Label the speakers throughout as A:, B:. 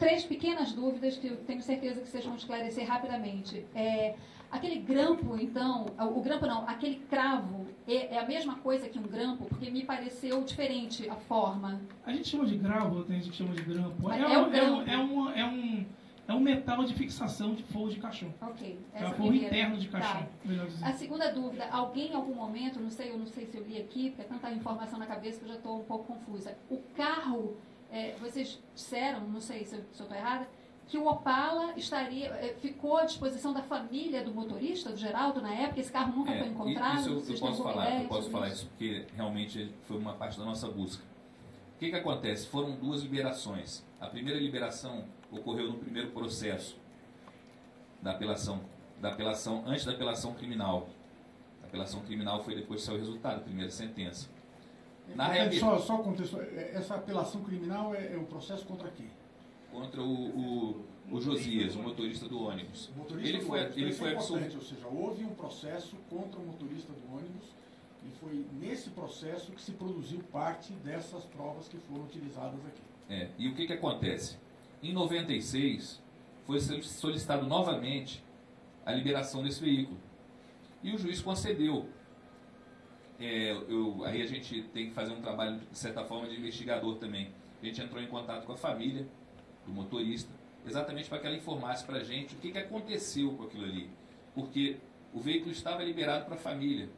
A: três pequenas dúvidas que eu tenho certeza que vocês vão esclarecer rapidamente. É, aquele grampo, então, o grampo não, aquele cravo é, é, a mesma coisa que um grampo, porque me pareceu diferente a forma.
B: A gente chama de gravo, tem gente que chama de grampo.
A: É, é, um, grampo.
B: É, um, é, um, é um metal de fixação de forro de caixão.
A: Ok.
B: é um forro interno de caixão, tá.
A: A segunda dúvida, alguém em algum momento, não sei, eu não sei se eu li aqui, porque é tanta informação na cabeça que eu já estou um pouco confusa. O carro é, vocês disseram, não sei se eu estou errada, que o Opala estaria, é, ficou à disposição da família do motorista, do Geraldo, na época, esse carro nunca é, foi encontrado?
C: Isso eu, eu posso falar, eu posso falar isso porque realmente foi uma parte da nossa busca. O que, que acontece? Foram duas liberações. A primeira liberação ocorreu no primeiro processo da apelação, da apelação antes da apelação criminal. A apelação criminal foi depois que saiu o resultado, a primeira sentença.
D: Na realidade, só, só contexto, é, essa apelação criminal é, é o processo contra quem?
C: Contra o, o, o Josias, o motorista do ônibus.
D: Motorista ele do foi, ônibus, ele foi absolvido. Ou seja, houve um processo contra o motorista do ônibus e foi nesse processo que se produziu parte dessas provas que foram utilizadas aqui.
C: É, e o que, que acontece? Em 96, foi solicitado novamente a liberação desse veículo. E o juiz concedeu é, eu, aí a gente tem que fazer um trabalho, de certa forma, de investigador também. A gente entrou em contato com a família do motorista, exatamente para que ela informasse para a gente o que, que aconteceu com aquilo ali. Porque o veículo estava liberado para a família.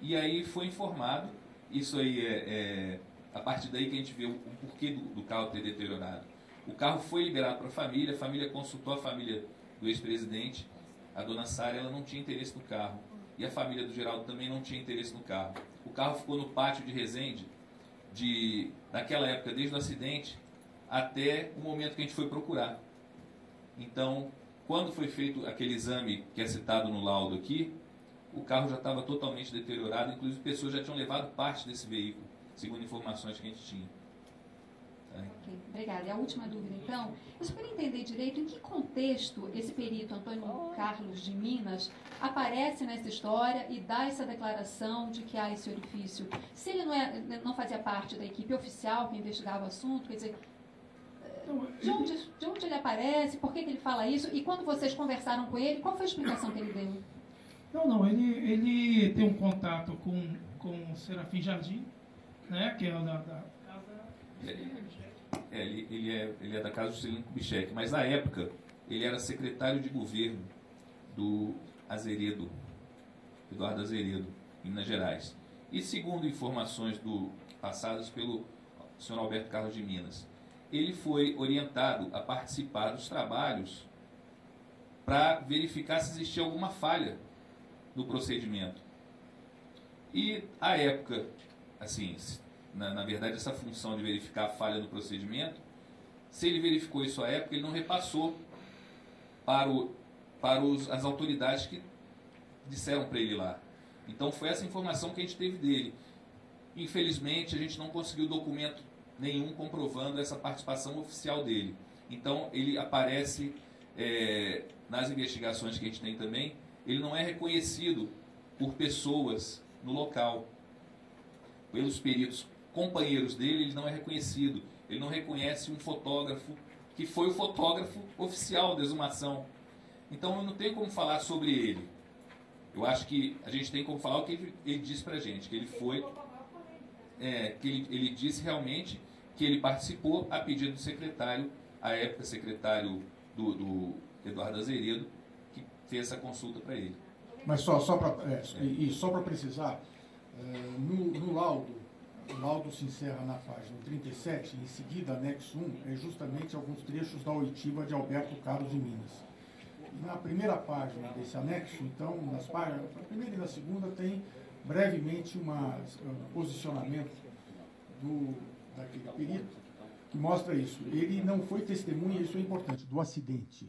C: E aí foi informado, isso aí é, é, a partir daí que a gente vê o, o porquê do, do, carro ter deteriorado. O carro foi liberado para a família, a família consultou a família do ex-presidente, a dona Sara ela não tinha interesse no carro e a família do Geraldo também não tinha interesse no carro. O carro ficou no pátio de Resende, de, naquela época, desde o acidente até o momento que a gente foi procurar. Então, quando foi feito aquele exame que é citado no laudo aqui, o carro já estava totalmente deteriorado, inclusive pessoas já tinham levado parte desse veículo, segundo informações que a gente tinha.
A: Ok, obrigada. E a última dúvida, então, eu só queria entender direito em que contexto esse perito Antônio Carlos de Minas aparece nessa história e dá essa declaração de que há esse orifício. Se ele não, é, não fazia parte da equipe oficial que investigava o assunto, quer dizer, de onde, de onde ele aparece, por que, que ele fala isso, e quando vocês conversaram com ele, qual foi a explicação que ele deu?
B: Não, não, ele, ele tem um contato com, com o Serafim Jardim, né, que é da, da
C: ele, ele, é, ele é da casa do Celino Kubitschek, mas na época ele era secretário de governo do Azeredo, Eduardo Azeredo, em Minas Gerais. E segundo informações do, passadas pelo senhor Alberto Carlos de Minas, ele foi orientado a participar dos trabalhos para verificar se existia alguma falha no procedimento. E à época, assim, na, na verdade, essa função de verificar a falha do procedimento, se ele verificou isso à época, ele não repassou para, o, para os, as autoridades que disseram para ele lá. Então foi essa informação que a gente teve dele. Infelizmente, a gente não conseguiu documento nenhum comprovando essa participação oficial dele. Então ele aparece é, nas investigações que a gente tem também, ele não é reconhecido por pessoas no local, pelos peritos companheiros dele, ele não é reconhecido. Ele não reconhece um fotógrafo que foi o fotógrafo oficial da exumação. Então eu não tenho como falar sobre ele. Eu acho que a gente tem como falar o que ele, ele disse pra gente, que ele foi. É, que ele, ele disse realmente que ele participou a pedido do secretário, à época secretário do, do Eduardo Azeredo, que fez essa consulta para ele.
D: Mas só, só para é, e só para precisar, é, no, no laudo o laudo se encerra na página 37, em seguida, anexo 1, é justamente alguns trechos da oitiva de Alberto Carlos de Minas. E na primeira página desse anexo, então, nas páginas, na primeira e na segunda, tem brevemente uma, um posicionamento do, daquele perito que mostra isso. Ele não foi testemunha, isso é importante, do acidente.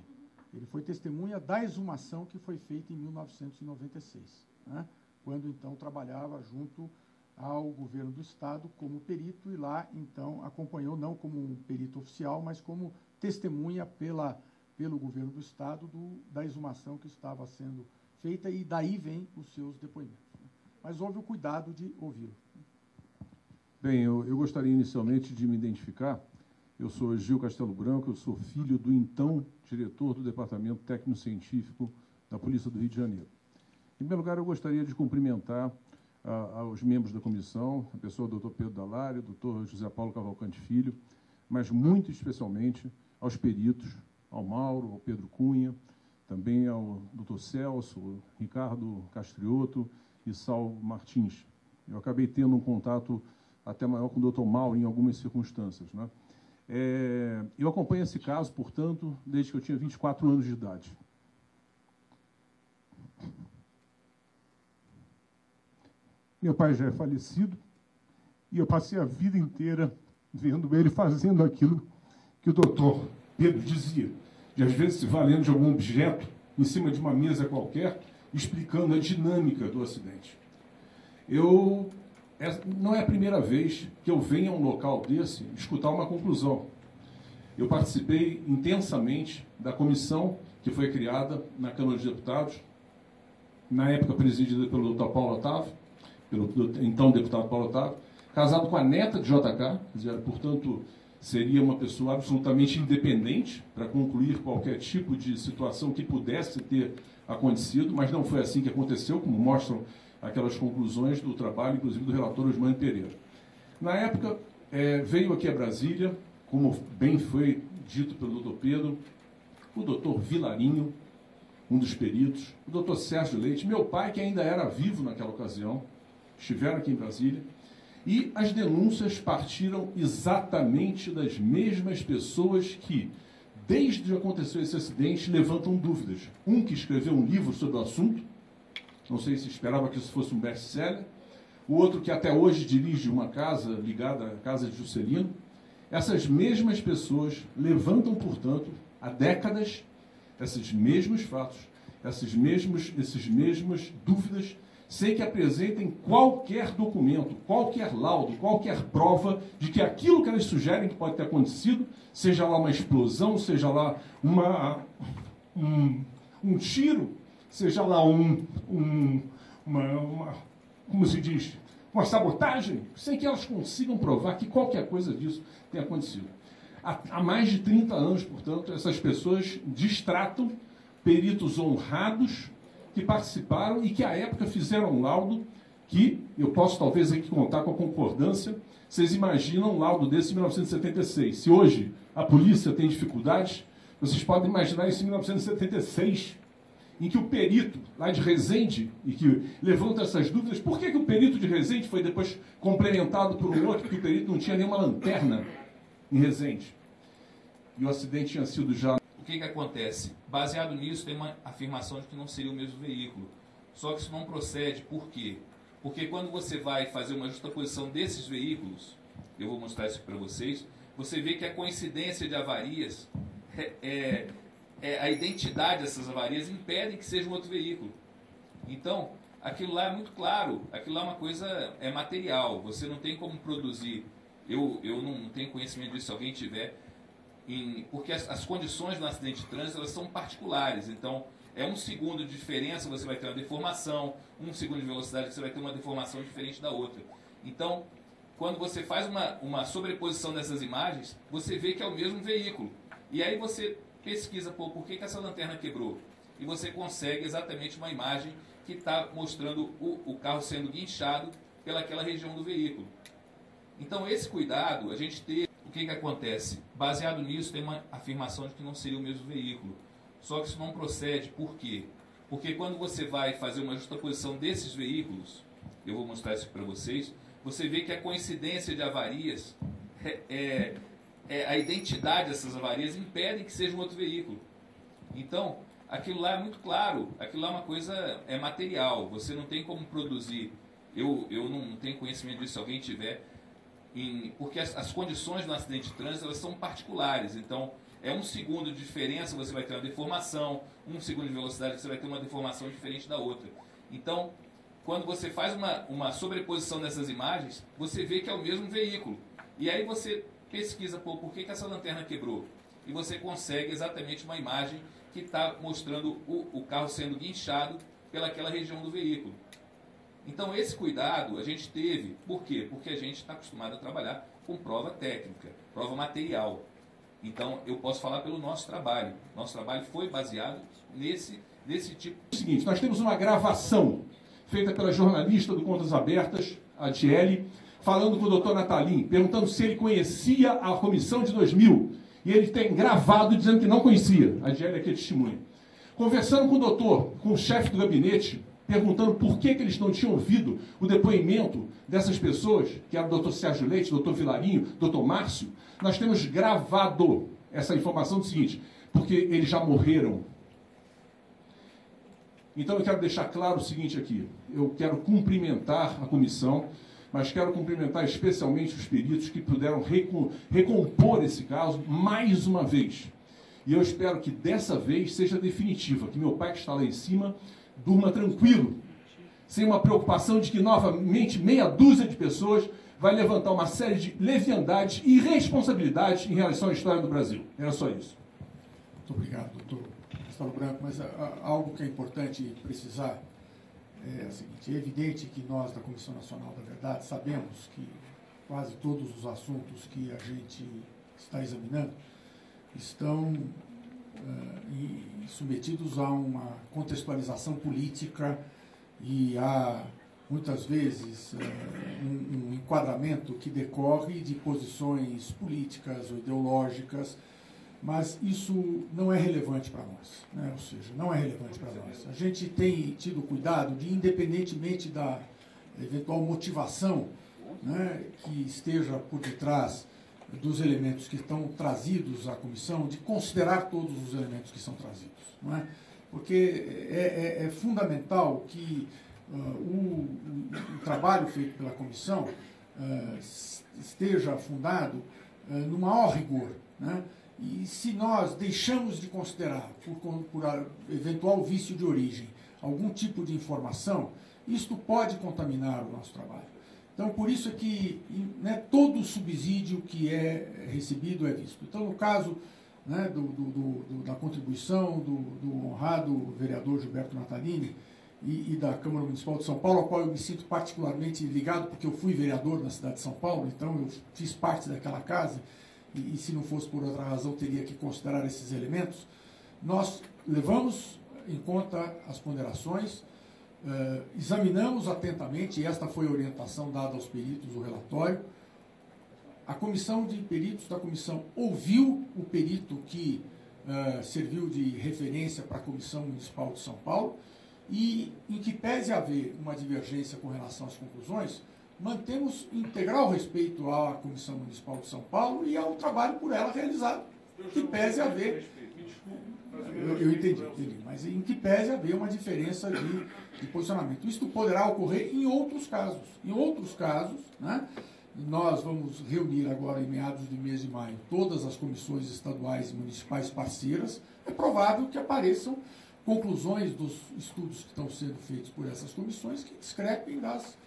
D: Ele foi testemunha da exumação que foi feita em 1996, né? quando então trabalhava junto ao governo do estado como perito e lá então acompanhou não como um perito oficial, mas como testemunha pela pelo governo do estado do, da exumação que estava sendo feita e daí vem os seus depoimentos. Né? Mas houve o cuidado de ouvi-lo.
E: Bem, eu, eu, gostaria inicialmente de me identificar. Eu sou Gil Castelo Branco, eu sou filho do então diretor do Departamento Técnico-Científico da Polícia do Rio de Janeiro. Em primeiro lugar, eu gostaria de cumprimentar aos membros da comissão, a pessoa do Dr. Pedro Dalari, Dr. José Paulo Cavalcante Filho, mas muito especialmente aos peritos, ao Mauro, ao Pedro Cunha, também ao Dr. Celso, Ricardo Castrioto e Sal Martins. Eu acabei tendo um contato até maior com o Dr. Mauro em algumas circunstâncias. Né? É, eu acompanho esse caso, portanto, desde que eu tinha 24 anos de idade. Meu pai já é falecido e eu passei a vida inteira vendo ele fazendo aquilo que o doutor Pedro dizia, de às vezes se valendo de algum objeto em cima de uma mesa qualquer, explicando a dinâmica do acidente. Eu é, não é a primeira vez que eu venho a um local desse escutar uma conclusão. Eu participei intensamente da comissão que foi criada na Câmara dos Deputados, na época presidida pelo Dr. Paulo Otávio, pelo então deputado Paulo Otávio, casado com a neta de JK, portanto, seria uma pessoa absolutamente independente para concluir qualquer tipo de situação que pudesse ter acontecido, mas não foi assim que aconteceu, como mostram aquelas conclusões do trabalho, inclusive do relator Osmane Pereira. Na época, é, veio aqui a Brasília, como bem foi dito pelo doutor Pedro, o doutor Vilarinho, um dos peritos, o doutor Sérgio Leite, meu pai, que ainda era vivo naquela ocasião, estiveram aqui em Brasília, e as denúncias partiram exatamente das mesmas pessoas que, desde que aconteceu esse acidente, levantam dúvidas. Um que escreveu um livro sobre o assunto, não sei se esperava que isso fosse um best-seller, o outro que até hoje dirige uma casa ligada à casa de Juscelino. Essas mesmas pessoas levantam, portanto, há décadas, esses mesmos fatos, esses mesmos, esses mesmas dúvidas sem que apresentem qualquer documento, qualquer laudo, qualquer prova de que aquilo que elas sugerem que pode ter acontecido, seja lá uma explosão, seja lá uma, um, um tiro, seja lá um, um uma, uma, como se diz, uma sabotagem, sem que elas consigam provar que qualquer coisa disso tenha acontecido. Há, há mais de 30 anos, portanto, essas pessoas distratam peritos honrados que participaram e que à época fizeram um laudo que eu posso talvez aqui contar com a concordância. Vocês imaginam um laudo desse em 1976. Se hoje a polícia tem dificuldades, vocês podem imaginar isso em 1976, em que o perito lá de Resende, e que levanta essas dúvidas, por que, que o perito de Resende foi depois complementado por um outro, porque o perito não tinha nenhuma lanterna em Resende. E o acidente tinha sido já
C: o que, que acontece? Baseado nisso, tem uma afirmação de que não seria o mesmo veículo. Só que isso não procede. Por quê? Porque quando você vai fazer uma justaposição desses veículos, eu vou mostrar isso para vocês, você vê que a coincidência de avarias, é, é, é, a identidade dessas avarias impedem que seja um outro veículo. Então, aquilo lá é muito claro, aquilo lá é uma coisa é material, você não tem como produzir. Eu, eu não tenho conhecimento disso, se alguém tiver, em, porque as, as, condições do acidente de trânsito elas são particulares. Então, é um segundo de diferença, você vai ter uma deformação, um segundo de velocidade, você vai ter uma deformação diferente da outra. Então, quando você faz uma, uma sobreposição dessas imagens, você vê que é o mesmo veículo. E aí você pesquisa, pô, por que, que essa lanterna quebrou? E você consegue exatamente uma imagem que está mostrando o, o carro sendo guinchado pelaquela região do veículo. Então, esse cuidado, a gente ter que, que acontece? Baseado nisso, tem uma afirmação de que não seria o mesmo veículo. Só que isso não procede. Por quê? Porque quando você vai fazer uma justaposição desses veículos, eu vou mostrar isso para vocês, você vê que a coincidência de avarias, é, é, é, a identidade dessas avarias impedem que seja um outro veículo. Então, aquilo lá é muito claro, aquilo lá é uma coisa é material, você não tem como produzir. Eu, eu não tenho conhecimento disso, se alguém tiver, em, porque as, as, condições do acidente de trânsito elas são particulares. Então, é um segundo de diferença, você vai ter uma deformação, um segundo de velocidade, você vai ter uma deformação diferente da outra. Então, quando você faz uma, uma sobreposição dessas imagens, você vê que é o mesmo veículo. E aí você pesquisa, pô, por que, que essa lanterna quebrou? E você consegue exatamente uma imagem que está mostrando o, o carro sendo guinchado pelaquela região do veículo. Então, esse cuidado a gente teve. Por quê? Porque a gente está acostumado a trabalhar com prova técnica, prova material. Então, eu posso falar pelo nosso trabalho. Nosso trabalho foi baseado nesse, nesse tipo.
E: É o seguinte, nós temos uma gravação feita pela jornalista do Contas Abertas, a Tiele, falando com o doutor Natalim, perguntando se ele conhecia a comissão de 2000. E ele tem gravado dizendo que não conhecia. A Tiele aqui é testemunha. Conversando com o doutor, com o chefe do gabinete, perguntando por que, que eles não tinham ouvido o depoimento dessas pessoas, que era o doutor Sérgio Leite, doutor Vilarinho, doutor Márcio, nós temos gravado essa informação do seguinte, porque eles já morreram. Então eu quero deixar claro o seguinte aqui, eu quero cumprimentar a comissão, mas quero cumprimentar especialmente os peritos que puderam recompor esse caso mais uma vez. E eu espero que dessa vez seja definitiva, que meu pai que está lá em cima durma tranquilo, sem uma preocupação de que novamente meia dúzia de pessoas vai levantar uma série de leviandades e irresponsabilidades em relação à história do Brasil. Era só isso.
D: Muito obrigado, doutor Gustavo Branco. Mas a, a, algo que é importante precisar é o seguinte: é evidente que nós, da Comissão Nacional da Verdade, sabemos que quase todos os assuntos que a gente está examinando estão submetidos a uma contextualização política e a muitas vezes uh, um, um, enquadramento que decorre de posições políticas ou ideológicas, mas isso não é relevante para nós, né? ou seja, não é relevante para nós. A gente tem tido cuidado de, independentemente da eventual motivação né, que esteja por detrás dos elementos que estão trazidos à comissão, de considerar todos os elementos que são trazidos. Não é? Porque é, é, é fundamental que uh, o, o, trabalho feito pela comissão uh, esteja fundado uh, no maior rigor. Né? E se nós deixamos de considerar, por, por eventual vício de origem, algum tipo de informação, isto pode contaminar o nosso trabalho. Então, por isso é que né, todo subsídio que é recebido é visto. Então, no caso né, do, do, do, da contribuição do, honrado vereador Gilberto Natalini e, e, da Câmara Municipal de São Paulo, ao qual eu me sinto particularmente ligado, porque eu fui vereador na cidade de São Paulo, então eu fiz parte daquela casa, e, e se não fosse por outra razão, teria que considerar esses elementos, nós levamos em conta as ponderações, Uh, examinamos atentamente, e esta foi a orientação dada aos peritos do relatório. A comissão de peritos da comissão ouviu o perito que uh, serviu de referência para a Comissão Municipal de São Paulo e, em que pese haver uma divergência com relação às conclusões, mantemos integral respeito à Comissão Municipal de São Paulo e ao trabalho por ela realizado, que pese haver eu, eu entendi, entendi, mas em que pese haver uma diferença de, de posicionamento. Isto poderá ocorrer em outros casos. Em outros casos, né, nós vamos reunir agora em meados do mês de maio todas as comissões estaduais e municipais parceiras. É provável que apareçam conclusões dos estudos que estão sendo feitos por essas comissões que discrepem das,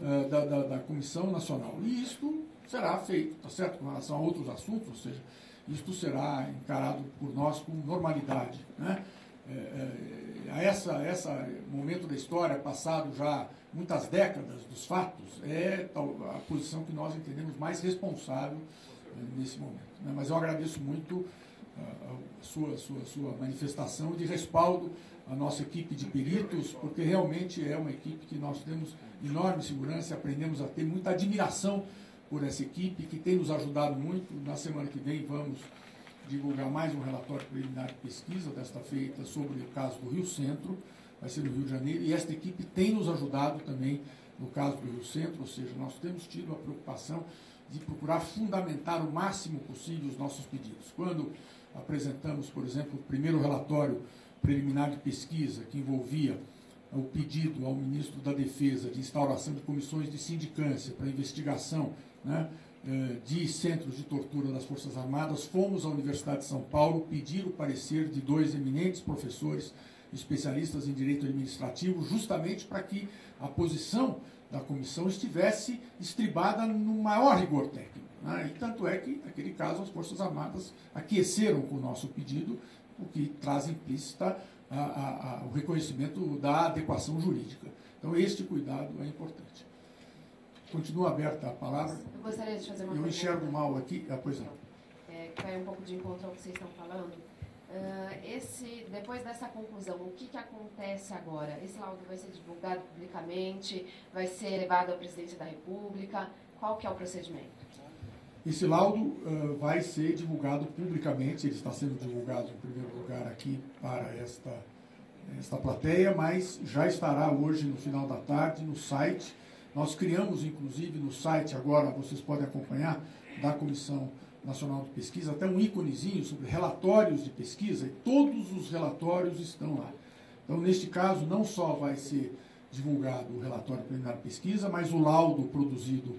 D: uh, da, da, da Comissão Nacional. E isto será feito, tá certo? Com relação a outros assuntos, ou seja, isto será encarado por nós com normalidade. Né? É, é, a essa, essa momento da história, passado já muitas décadas dos fatos, é a posição que nós entendemos mais responsável é, nesse momento. Né? Mas eu agradeço muito a, a sua, sua, sua manifestação de respaldo à nossa equipe de peritos, porque realmente é uma equipe que nós temos enorme segurança e aprendemos a ter muita admiração por essa equipe, que tem nos ajudado muito. Na semana que vem vamos divulgar mais um relatório preliminar de pesquisa, desta feita sobre o caso do Rio Centro, vai ser no Rio de Janeiro, e esta equipe tem nos ajudado também no caso do Rio Centro, ou seja, nós temos tido a preocupação de procurar fundamentar o máximo possível os nossos pedidos. Quando apresentamos, por exemplo, o primeiro relatório preliminar de pesquisa que envolvia o pedido ao ministro da Defesa de instauração de comissões de sindicância para investigação né, eh, de centros de tortura das Forças Armadas, fomos à Universidade de São Paulo pedir o parecer de dois eminentes professores especialistas em direito administrativo, justamente para que a posição da comissão estivesse estribada no maior rigor técnico. Né? E tanto é que, naquele caso, as Forças Armadas aqueceram com o nosso pedido, o que traz implícita a, a, a, o reconhecimento da adequação jurídica. Então, este cuidado é importante. Continua aberta a palavra.
F: Eu gostaria de fazer uma
D: Eu
F: pergunta.
D: enxergo mal aqui. Ah, pois não.
F: É, que vai um pouco de encontro ao que vocês estão falando. Ah, esse, depois dessa conclusão, o que, que acontece agora? Esse laudo vai ser divulgado publicamente? Vai ser levado à presidência da República? Qual que é o procedimento?
D: Esse laudo ah, vai ser divulgado publicamente, ele está sendo divulgado em primeiro lugar aqui para esta, esta plateia, mas já estará hoje no final da tarde no site. Nós criamos, inclusive, no site agora, vocês podem acompanhar, da Comissão Nacional de Pesquisa, até um íconezinho sobre relatórios de pesquisa, e todos os relatórios estão lá. Então, neste caso, não só vai ser divulgado o relatório preliminar de pesquisa, mas o laudo produzido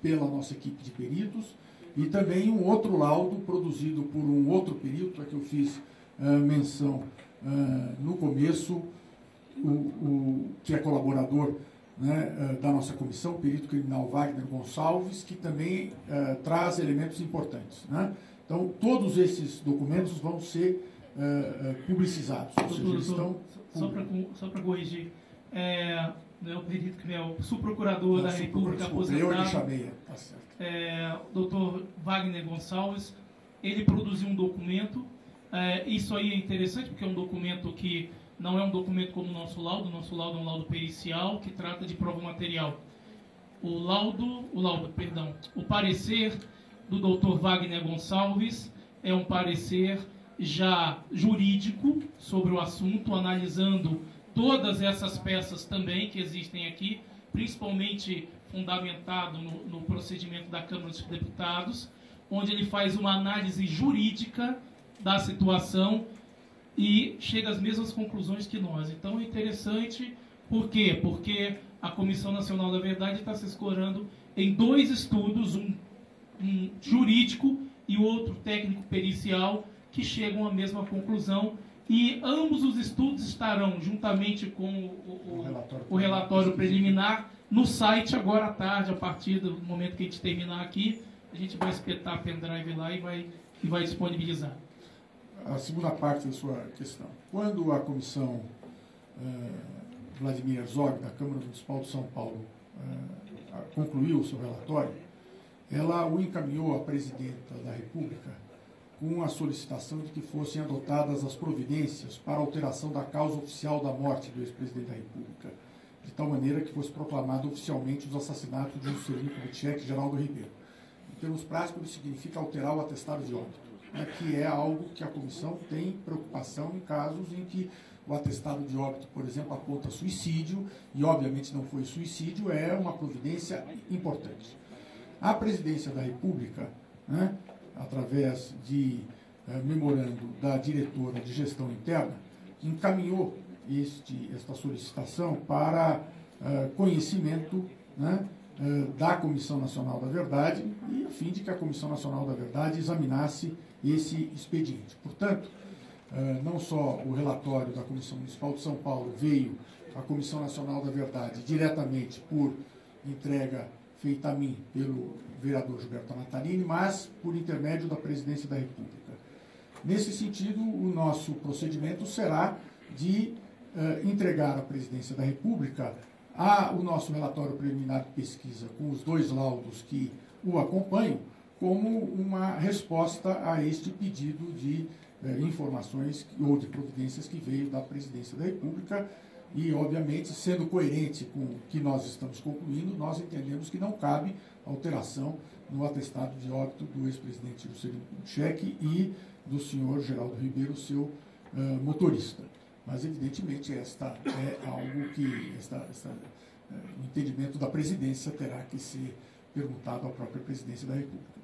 D: pela nossa equipe de peritos e também um outro laudo produzido por um outro perito, a que eu fiz ah, menção ah, no começo, o, o- que é colaborador né, ah, da nossa comissão, o perito criminal Wagner Gonçalves, que também ah, traz elementos importantes. né? Então, todos esses documentos vão ser ah, ah, publicizados, ou seja, estão
B: só para corrigir, é, não é o perito é o subprocurador da
D: Desculpa,
B: República
D: desculpa, Eu
B: aposentado,
D: chamei, tá certo.
B: é, doutor Wagner Gonçalves, ele produziu um documento. é, isso aí é interessante porque é um documento que não é um documento como o nosso laudo. O nosso laudo é um laudo pericial que trata de prova material. O laudo, o laudo, perdão, o parecer do doutor Wagner Gonçalves é um parecer já jurídico sobre o assunto, analisando todas essas peças também que existem aqui, principalmente fundamentado no, no procedimento da Câmara dos Deputados, onde ele faz uma análise jurídica da situação e chega às mesmas conclusões que nós. Então é interessante, por quê? Porque a Comissão Nacional da Verdade está se escorando em dois estudos, um, um jurídico e o outro técnico pericial, que chegam à mesma conclusão. E ambos os estudos estarão, juntamente com o, o-
D: O relatório
B: o relatório preliminar, no site agora à tarde, a partir do momento que a gente terminar aqui, a gente vai espetar pendrive lá e vai, e vai disponibilizar.
D: A segunda parte da sua questão. Quando a comissão eh, Vladimir Herzog, da Câmara Municipal de São Paulo, eh, concluiu o seu relatório, ela o encaminhou à presidenta da República com a solicitação de que fossem adotadas as providências para alteração da causa oficial da morte do ex-presidente da República, de tal maneira que fosse proclamado oficialmente os assassinatos de Juscelino Kubitschek e Geraldo Ribeiro. Em termos práticos, isso significa alterar o atestado de óbito, né, que é algo que a comissão tem preocupação em casos em que o atestado de óbito, por exemplo, aponta suicídio, e obviamente não foi suicídio, é uma providência importante. A presidência da República, né, através de eh, memorando da diretora de gestão interna, encaminhou este, esta solicitação para eh, conhecimento né, eh, da Comissão Nacional da Verdade e a fim de que a Comissão Nacional da Verdade examinasse esse expediente. Portanto, eh, não só o relatório da Comissão Municipal de São Paulo veio à Comissão Nacional da Verdade diretamente por entrega feita a mim pelo vereador Gilberto Natalini, mas por intermédio da Presidência da República. Nesse sentido, o nosso procedimento será de eh, entregar à Presidência da República a, o nosso relatório preliminar de pesquisa com os dois laudos que o acompanham, como uma resposta a este pedido de eh, informações ou de providências que veio da Presidência da República e, obviamente, sendo coerente com o que nós estamos concluindo, nós entendemos que não cabe alteração no atestado de óbito do ex-presidente Juscelino Kubitschek e do senhor Geraldo Ribeiro, seu eh, motorista. Mas, evidentemente, esta é algo que, esta, esta, eh, o entendimento da presidência terá que ser perguntado à própria presidência da República.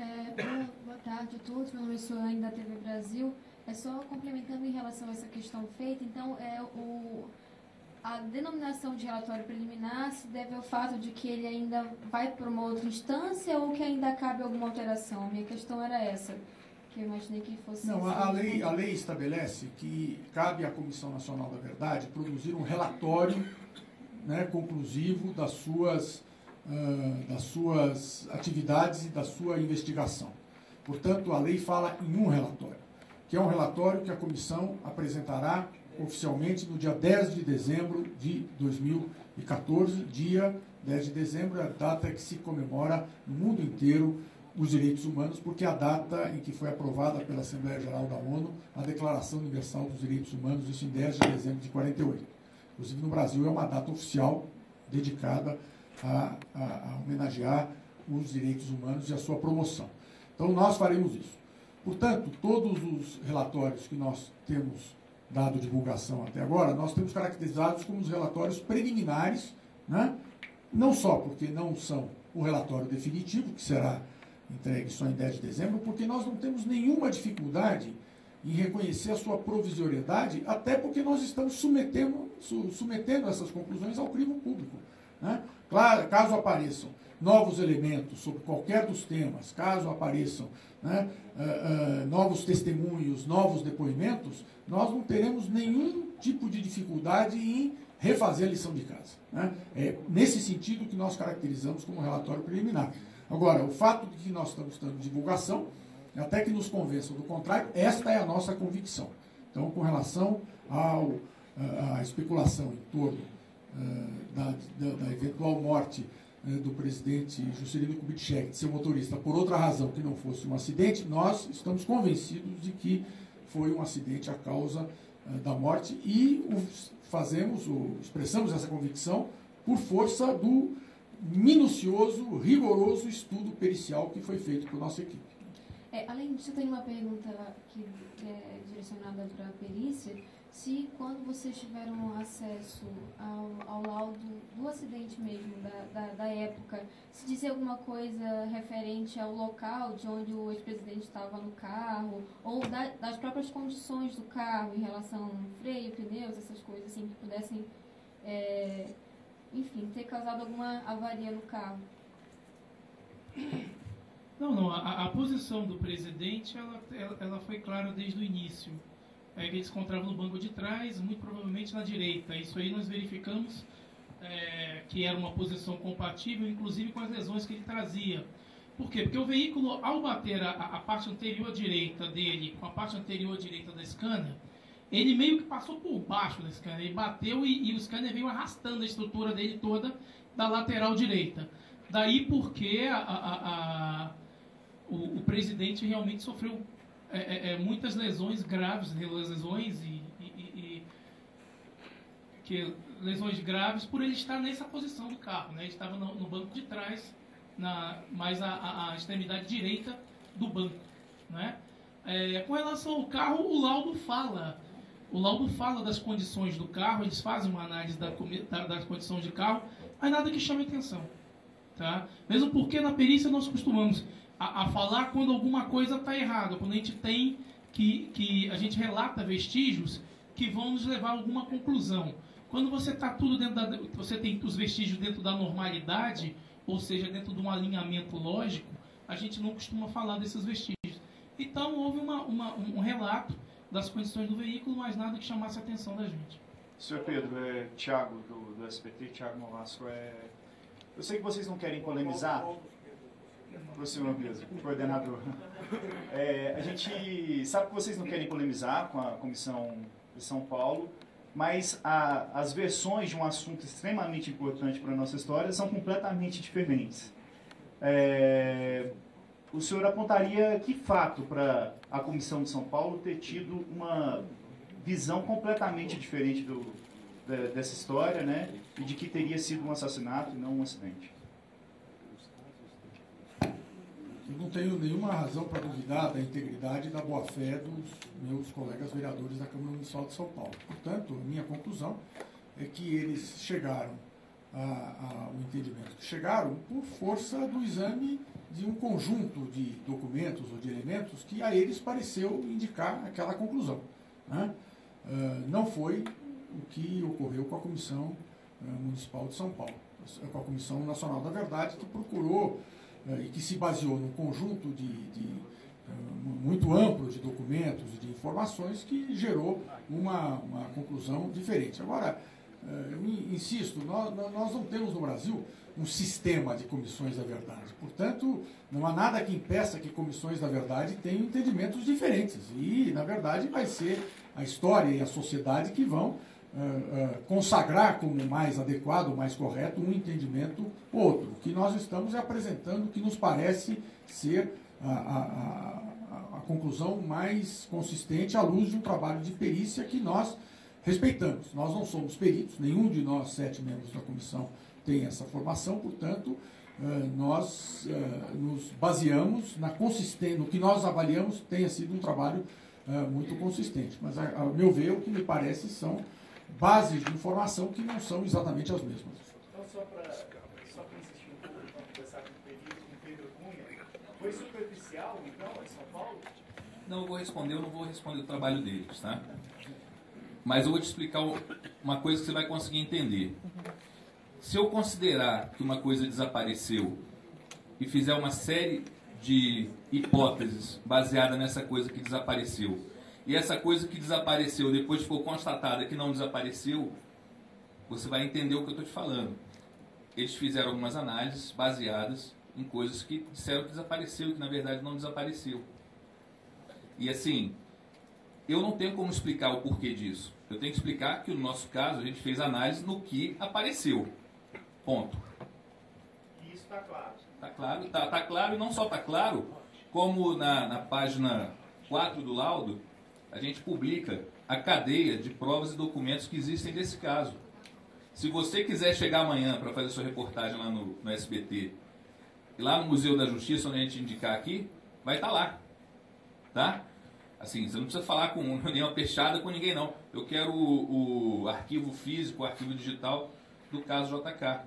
G: É, boa, tarde a todos. Meu nome é Soane, da TV Brasil. É só complementando em relação a essa questão feita, então, é, o, a denominação de relatório preliminar se deve ao fato de que ele ainda vai para uma outra instância ou que ainda cabe alguma alteração? A minha questão era essa, que eu imaginei que fosse...
D: Não, a, a lei, a lei estabelece que cabe à Comissão Nacional da Verdade produzir um relatório né, conclusivo das suas, das suas atividades e da sua investigação. Portanto, a lei fala em um relatório, que é um relatório que a comissão apresentará oficialmente no dia 10 de dezembro de 2014, dia 10 de dezembro é a data que se comemora no mundo inteiro os direitos humanos, porque é a data em que foi aprovada pela Assembleia Geral da ONU a Declaração Universal dos Direitos Humanos, isso em 10 de dezembro de 48. Inclusive no Brasil é uma data oficial dedicada a, a, a homenagear os direitos humanos e a sua promoção. Então nós faremos isso. Portanto, todos os relatórios que nós temos dado divulgação até agora, nós temos caracterizados como os relatórios preliminares, né? não só porque não são o relatório definitivo, que será entregue só em 10 de dezembro, porque nós não temos nenhuma dificuldade em reconhecer a sua provisoriedade, até porque nós estamos submetendo, submetendo essas conclusões ao crivo público. Né? Claro, caso apareçam novos elementos sobre qualquer dos temas, caso apareçam né, uh, uh, novos testemunhos, novos depoimentos, nós não teremos nenhum tipo de dificuldade em refazer a lição de casa. Né? É nesse sentido que nós caracterizamos como relatório preliminar. Agora, o fato de que nós estamos dando divulgação, até que nos convençam do contrário, esta é a nossa convicção. Então, com relação ao, à especulação em torno da, da, da, eventual morte uh, do presidente Juscelino Kubitschek, de seu motorista, por outra razão que não fosse um acidente, nós estamos convencidos de que foi um acidente a causa uh, da morte e fazemos, expressamos essa convicção por força do minucioso, rigoroso estudo pericial que foi feito por nossa equipe.
G: É, além disso, tenho uma pergunta que é direcionada para a perícia. Se quando vocês tiveram acesso ao, ao laudo do acidente mesmo, da, da, da, época, se dizia alguma coisa referente ao local de onde o ex-presidente estava no carro, ou da, das próprias condições do carro em relação ao freio, pneus, essas coisas assim, que pudessem é, enfim, ter causado alguma avaria no carro.
B: Não, não. A, a posição do presidente ela, ela, ela, foi clara desde o início. Ele se encontrava no banco de trás, muito provavelmente na direita. Isso aí nós verificamos é, que era uma posição compatível, inclusive com as lesões que ele trazia. Por quê? Porque o veículo, ao bater a, a parte anterior direita dele com a parte anterior direita da Scania, ele meio que passou por baixo do scanner, ele bateu e, e, o scanner veio arrastando a estrutura dele toda da lateral direita. Daí porque a, a, a, o, o, presidente realmente sofreu é, é, é muitas lesões graves, lesões e, e, e, que, lesões graves por ele estar nessa posição do carro. Né? Ele estava no, no banco de trás, na, mais a, extremidade direita do banco. Né? É, com relação ao carro, o laudo fala o laudo fala das condições do carro, eles fazem uma análise da, da, das condições de carro, mas nada que chame atenção. Tá? Mesmo porque na perícia nós costumamos a, a falar quando alguma coisa está errada, quando a gente tem que, que a gente relata vestígios que vão nos levar a alguma conclusão. Quando você está tudo dentro da, você tem os vestígios dentro da normalidade, ou seja, dentro de um alinhamento lógico, a gente não costuma falar desses vestígios. Então houve uma, uma, um relato das condições do veículo, mas nada que chamasse a atenção da gente.
H: Senhor Pedro, é Tiago do, do SBT, Tiago Nolasco, é... eu sei que vocês não querem polemizar, senhor mesmo, coordenador. É, a gente sabe que vocês não querem polemizar com a Comissão de São Paulo, mas a, as versões de um assunto extremamente importante para a nossa história são completamente diferentes. É, o senhor apontaria que fato para a Comissão de São Paulo ter tido uma visão completamente diferente do, dessa história, né? E de que teria sido um assassinato e não um acidente?
D: Não tenho nenhuma razão para duvidar da integridade e da boa-fé dos meus colegas vereadores da Câmara Municipal de São Paulo. Portanto, a minha conclusão é que eles chegaram ao entendimento que chegaram por força do exame de um conjunto de documentos ou de elementos que a eles pareceu indicar aquela conclusão. Né? Uh, não foi o que ocorreu com a Comissão uh, Municipal de São Paulo, com a Comissão Nacional da Verdade, que procurou e que se baseou num conjunto de, de muito amplo de documentos e de informações que gerou uma, uma conclusão diferente. Agora, eu insisto, nós, nós não temos no Brasil um sistema de comissões da verdade. Portanto, não há nada que impeça que comissões da verdade tenham entendimentos diferentes. E, na verdade, vai ser a história e a sociedade que vão consagrar como mais adequado, mais correto, um entendimento ou outro. O que nós estamos é apresentando o que nos parece ser a, a, a, conclusão mais consistente à luz de um trabalho de perícia que nós respeitamos. Nós não somos peritos, nenhum de nós, sete membros da comissão, tem essa formação, portanto, nós nos baseamos na consistência, no que nós avaliamos tenha sido um trabalho muito consistente. Mas, ao meu ver, o que me parece são bases de informação que não são exatamente as mesmas.
H: Então, só para só insistir um pouco, para conversar com o perito, com o Pedro Cunha, foi superficial, então, em São Paulo?
C: Não, eu vou responder, eu não vou responder o trabalho deles, tá? Mas eu vou te explicar uma coisa que você vai conseguir entender. Se eu considerar que uma coisa desapareceu e fizer uma série de hipóteses baseada nessa coisa que desapareceu, e essa coisa que desapareceu depois ficou constatada que não desapareceu, você vai entender o que eu estou te falando. Eles fizeram algumas análises baseadas em coisas que disseram que desapareceu e que na verdade não desapareceu. E assim, eu não tenho como explicar o porquê disso. Eu tenho que explicar que no nosso caso a gente fez análise no que apareceu. Ponto.
H: Isso está claro.
C: Está claro, está tá claro e não só está claro, como na, na página 4 do laudo, a gente publica a cadeia de provas e documentos que existem nesse caso. Se você quiser chegar amanhã para fazer sua reportagem lá no, no SBT, lá no Museu da Justiça, onde a gente indicar aqui, vai estar tá lá. Tá? Assim, você não precisa falar com nenhuma peixada com ninguém, não. Eu quero o, o arquivo físico, o arquivo digital do caso JK.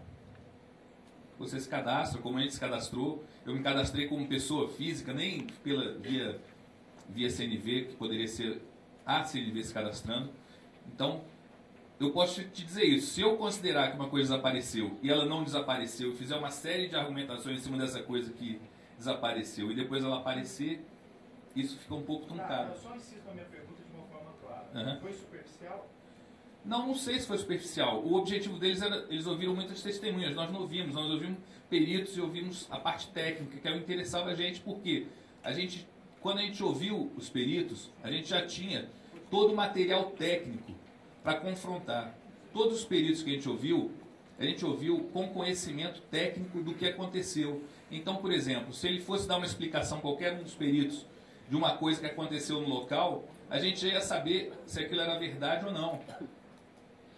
C: Você se cadastra, como a gente se cadastrou. Eu me cadastrei como pessoa física, nem pela via via CNV, que poderia ser a CNV se cadastrando. Então, eu posso te dizer isso. Se eu considerar que uma coisa desapareceu e ela não desapareceu, e fizer uma série de argumentações em cima dessa coisa que desapareceu e depois ela aparecer, isso fica um pouco truncado.
H: eu só insisto na minha pergunta de uma forma clara. Uhum. Foi superficial?
C: Não, não sei se foi superficial. O objetivo deles era, eles ouviram muitas testemunhas, nós não ouvimos, nós ouvimos peritos e ouvimos a parte técnica, que é o que interessava a gente, porque a gente quando a gente ouviu os peritos, a gente já tinha todo o material técnico para confrontar. Todos os peritos que a gente ouviu, a gente ouviu com conhecimento técnico do que aconteceu. Então, por exemplo, se ele fosse dar uma explicação, qualquer um dos peritos, de uma coisa que aconteceu no local, a gente ia saber se aquilo era verdade ou não.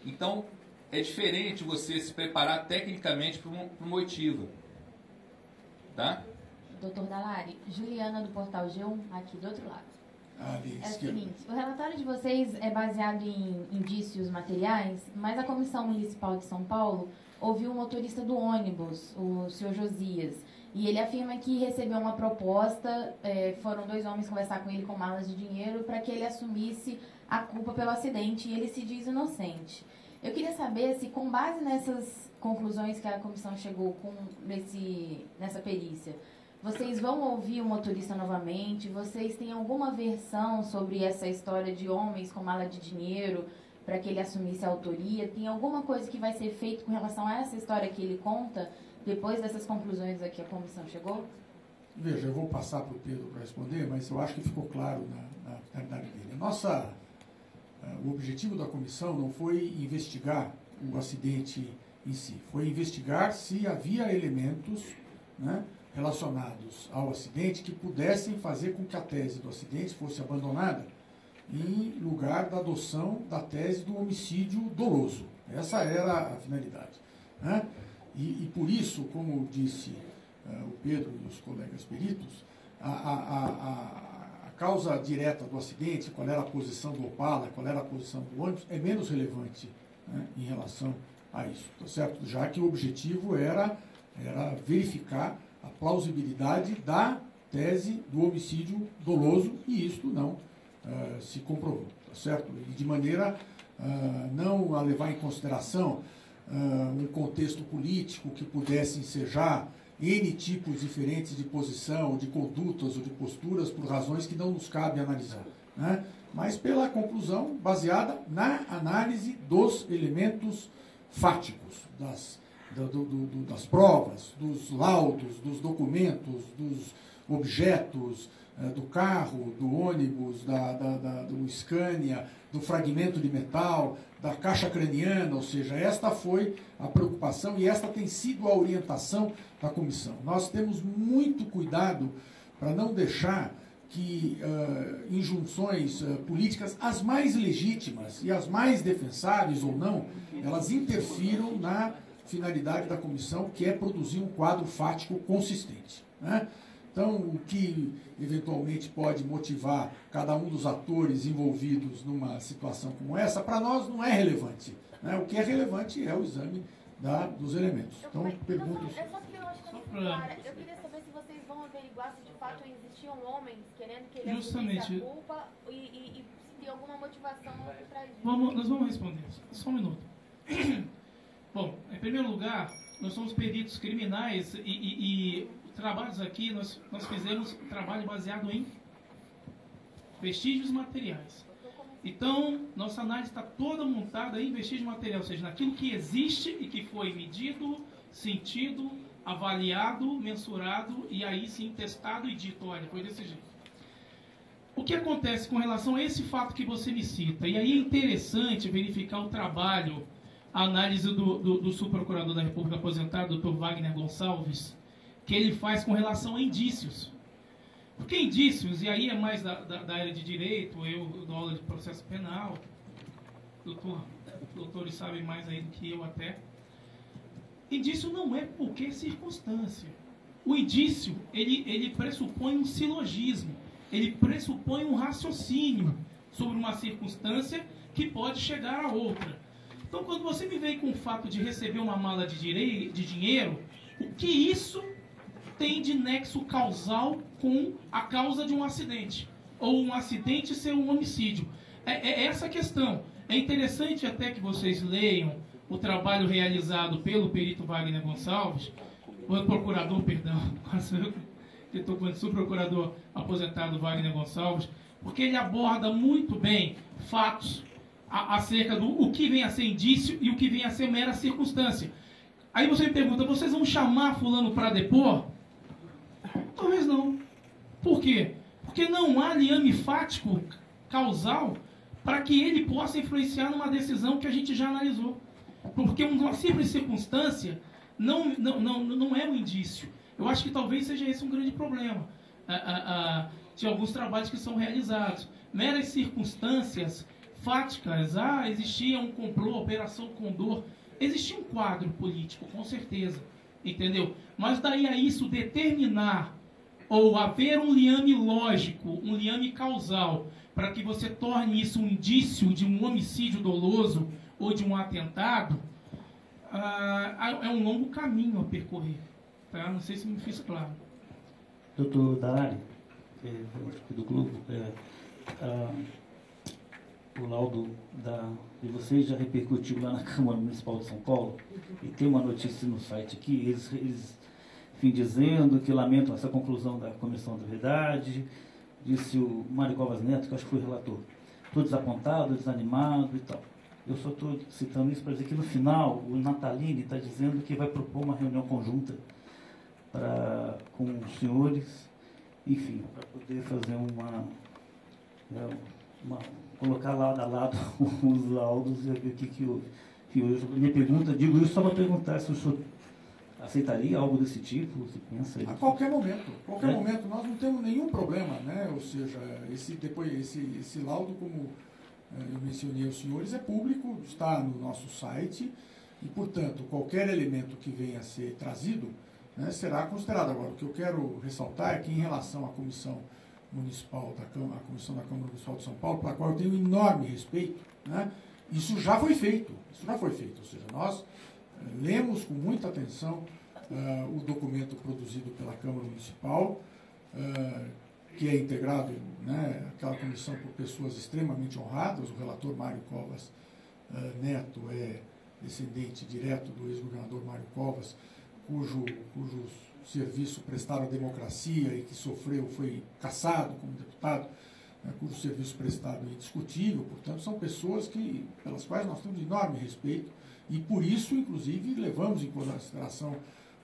C: Então, é diferente você se preparar tecnicamente para uma oitiva. Tá?
I: Doutor Dalari, Juliana do Portal G1, aqui do outro lado.
D: Ali,
I: é o seguinte, o relatório de vocês é baseado em indícios materiais, mas a Comissão Municipal de São Paulo ouviu o motorista do ônibus, o senhor Josias, e ele afirma que recebeu uma proposta, é, foram dois homens conversar com ele com malas de dinheiro para que ele assumisse a culpa pelo acidente e ele se diz inocente. Eu queria saber se, com base nessas conclusões que a comissão chegou com nesse, nessa perícia, vocês vão ouvir o motorista novamente? Vocês têm alguma versão sobre essa história de homens com mala de dinheiro para que ele assumisse a autoria? Tem alguma coisa que vai ser feito com relação a essa história que ele conta depois dessas conclusões a que a comissão chegou?
D: Veja, eu vou passar para o Pedro para responder, mas eu acho que ficou claro na, na finalidade dele. Nossa, uh, o objetivo da comissão não foi investigar o acidente em si, foi investigar se havia elementos né, relacionados ao acidente que pudessem fazer com que a tese do acidente fosse abandonada em lugar da adoção da tese do homicídio doloso. Essa era a finalidade. Né? E, e, por isso, como disse uh, o Pedro e os colegas peritos, a, a, a, a, causa direta do acidente, qual era a posição do Opala, qual era a posição do ônibus, é menos relevante né, em relação a isso, tá certo? Já que o objetivo era, era verificar a plausibilidade da tese do homicídio doloso e isto não uh, se comprovou, tá certo? E de maneira uh, não a levar em consideração uh, um contexto político que pudesse ensejar N tipos diferentes de posição, de condutas ou de posturas por razões que não nos cabe analisar, né? mas pela conclusão baseada na análise dos elementos fáticos, das do, do, das provas, dos laudos, dos documentos, dos objetos, eh, do carro, do ônibus, da, da, da, do Scania, do fragmento de metal, da caixa craniana, ou seja, esta foi a preocupação e esta tem sido a orientação da comissão. Nós temos muito cuidado para não deixar que uh, injunções uh, políticas, as mais legítimas e as mais defensáveis ou não, elas interfiram na finalidade da comissão, que é produzir um quadro fático consistente. Né? Então, o que eventualmente pode motivar cada um dos atores envolvidos numa situação como essa, para nós não é relevante. Né? O que é relevante é o exame da, dos elementos. Então, pergunto.
I: Eu só queria, eu queria saber se vocês vão averiguar se de fato existiam homens querendo que ele Justamente. a culpa e, e, e se tem alguma motivação por trás disso.
B: Vamos, nós vamos responder. Só um minuto. Bom, em primeiro lugar, nós somos peritos criminais e, e, e trabalhos aqui, nós, nós fizemos trabalho baseado em vestígios materiais. Então, nossa análise está toda montada em vestígio material, ou seja, naquilo que existe e que foi medido, sentido, avaliado, mensurado e aí sim testado e dito, olha, foi desse jeito. O que acontece com relação a esse fato que você me cita? E aí é interessante verificar o trabalho, a análise do, do, do subprocurador da República aposentado, Dr. Wagner Gonçalves, que ele faz com relação a indícios. Porque indícios, e aí é mais da, da, da área de direito, eu, dou aula de processo penal, doutor, doutores sabem mais aí do que eu até. Indício não é qualquer circunstância. O indício, ele, ele pressupõe um silogismo, ele pressupõe um raciocínio sobre uma circunstância que pode chegar a outra. Então, quando você me vem com o fato de receber uma mala de, direi, de dinheiro, o que isso tem de nexo causal com a causa de um acidente. Ou um acidente ser um homicídio. É, é essa a questão. É interessante até que vocês leiam o trabalho realizado pelo perito Wagner Gonçalves, o procurador, perdão, que estou com o procurador aposentado Wagner Gonçalves, porque ele aborda muito bem fatos acerca do o que vem a ser indício e o que vem a ser mera circunstância. Aí você me pergunta, vocês vão chamar fulano para depor? Talvez não. Por quê? Porque não há liame fático causal para que ele possa influenciar numa decisão que a gente já analisou. Porque uma simples circunstância não, não, não, não é um indício. Eu acho que talvez seja esse um grande problema ah, ah, ah, de alguns trabalhos que são realizados. Meras circunstâncias fáticas, ah, existia um complô, operação Condor. Existia um quadro político, com certeza, entendeu? Mas daí a isso determinar ou haver um liame lógico, um liame causal, para que você torne isso um indício de um homicídio doloso ou de um atentado, ah, é um longo caminho a percorrer. Tá? Não sei se me fiz claro.
J: Doutor Darari, é, do Globo, é, ah, o laudo da, de vocês já repercutiu lá na Câmara Municipal de São Paulo, e tem uma notícia no site aqui, eles, eles dizendo que lamentam essa conclusão da Comissão da Verdade, disse o Mário Covas Neto, que acho que foi relator, todo desapontado, desanimado e tal. Eu só estou citando isso para dizer que no final o Natalini está dizendo que vai propor uma reunião conjunta pra, com os senhores, enfim, para poder fazer uma, né, uma, colocar lado a lado os laudos e ver o que, que houve. minha pergunta, digo isso só para perguntar se o senhor aceitaria algo desse tipo? Você pensa
D: A qualquer momento. Qualquer é? momento. Nós não temos nenhum problema, né? Ou seja, esse, depois, esse, esse laudo, como é, eu mencionei aos senhores, é público, está no nosso site e, portanto, qualquer elemento que venha a ser trazido né, será considerado. Agora, o que eu quero ressaltar é que, em relação à comissão municipal da Câmara, a comissão da Câmara Municipal de São Paulo, para a qual eu tenho enorme respeito, né, isso já foi feito. Isso já foi feito. Ou seja, nós lemos com muita atenção uh, o documento produzido pela Câmara Municipal, uh, que é integrado, né, aquela comissão por pessoas extremamente honradas, o relator Mário Covas uh, Neto é descendente direto do ex-governador Mário Covas, cujo, cujo serviço prestado à democracia e que sofreu, foi caçado como deputado, né, cujo serviço prestado é indiscutível, portanto, são pessoas que, pelas quais nós temos enorme respeito E por isso, inclusive, levamos em consideração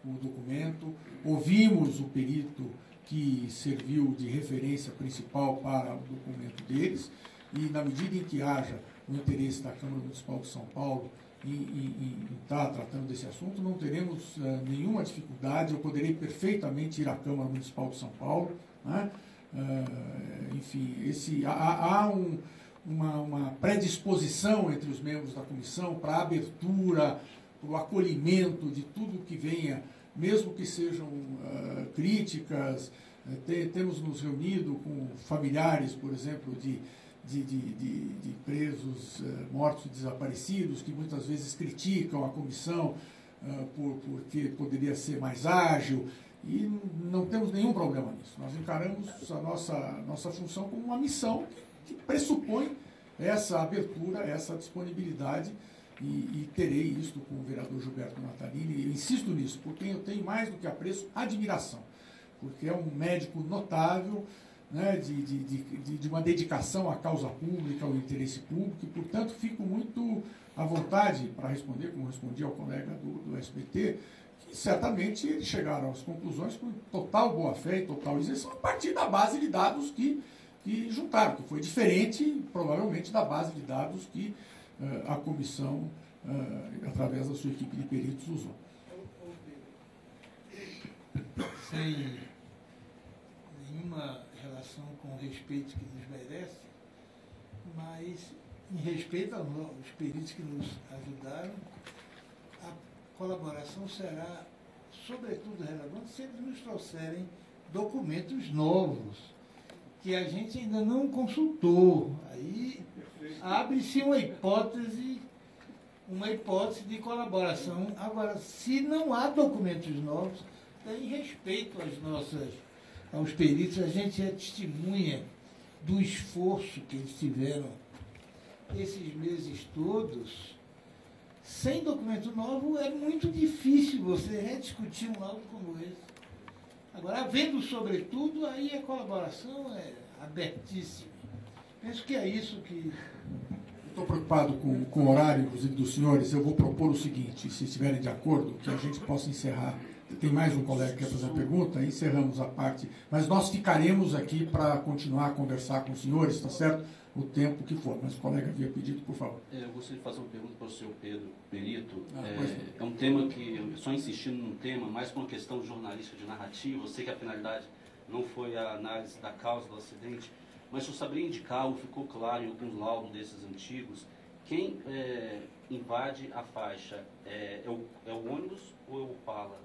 D: o documento, ouvimos o perito que serviu de referência principal para o documento deles, e na medida em que haja o interesse da Câmara Municipal de São Paulo em estar tá tratando desse assunto, não teremos uh, nenhuma dificuldade, eu poderei perfeitamente ir à Câmara Municipal de São Paulo. Né? Uh, enfim, esse, há, há um, uma, uma, predisposição entre os membros da comissão para a abertura, para o acolhimento de tudo que venha, mesmo que sejam uh, críticas. Te, temos nos reunido com familiares, por exemplo, de de, de, de, de presos uh, mortos e desaparecidos, que muitas vezes criticam a comissão uh, por, porque poderia ser mais ágil, e não temos nenhum problema nisso. Nós encaramos a nossa, nossa função como uma missão que, que pressupõe essa abertura, essa disponibilidade, e, e, terei isto com o vereador Gilberto Natalini, e eu insisto nisso, porque eu tenho mais do que apreço, admiração, porque é um médico notável, né, de, de, de, de, uma dedicação à causa pública, ao interesse público, e, portanto, fico muito à vontade para responder, como respondi ao colega do, do SBT, que certamente eles chegaram às conclusões com total boa-fé e total isenção, a partir da base de dados que, que juntaram, que foi diferente, provavelmente, da base de dados que uh, a comissão, uh, através da sua equipe de peritos, usou.
K: Sem nenhuma com o respeito que nos merece, mas em respeito aos peritos que nos ajudaram, a colaboração será, sobretudo, relevante se eles nos trouxerem documentos novos, que a gente ainda não consultou. Aí abre-se uma hipótese, uma hipótese de colaboração. Agora, se não há documentos novos, tem respeito às nossas aos peritos, a gente é testemunha do esforço que eles tiveram esses meses todos. Sem documento novo é muito difícil você rediscutir um laudo como esse. Agora, havendo sobretudo, aí a colaboração é abertíssima. Penso que é isso que.
D: Estou preocupado com, com o horário, inclusive, dos senhores. Eu vou propor o seguinte, se estiverem de acordo, que a gente possa encerrar tem mais um colega que quer fazer a pergunta, encerramos a parte. Mas nós ficaremos aqui para continuar a conversar com os senhores, está certo? O tempo que for. Mas o colega havia pedido, por favor.
L: É, eu gostaria de fazer uma pergunta para o senhor Pedro Perito. Ah, é, é, um tema que, só insistindo num tema, mais com uma questão jornalística de narrativa, eu sei que a finalidade não foi a análise da causa do acidente, mas eu saberia indicar, ou ficou claro em alguns laudos desses antigos, quem é, invade a faixa é, é, o, é o ônibus ou é o Pala?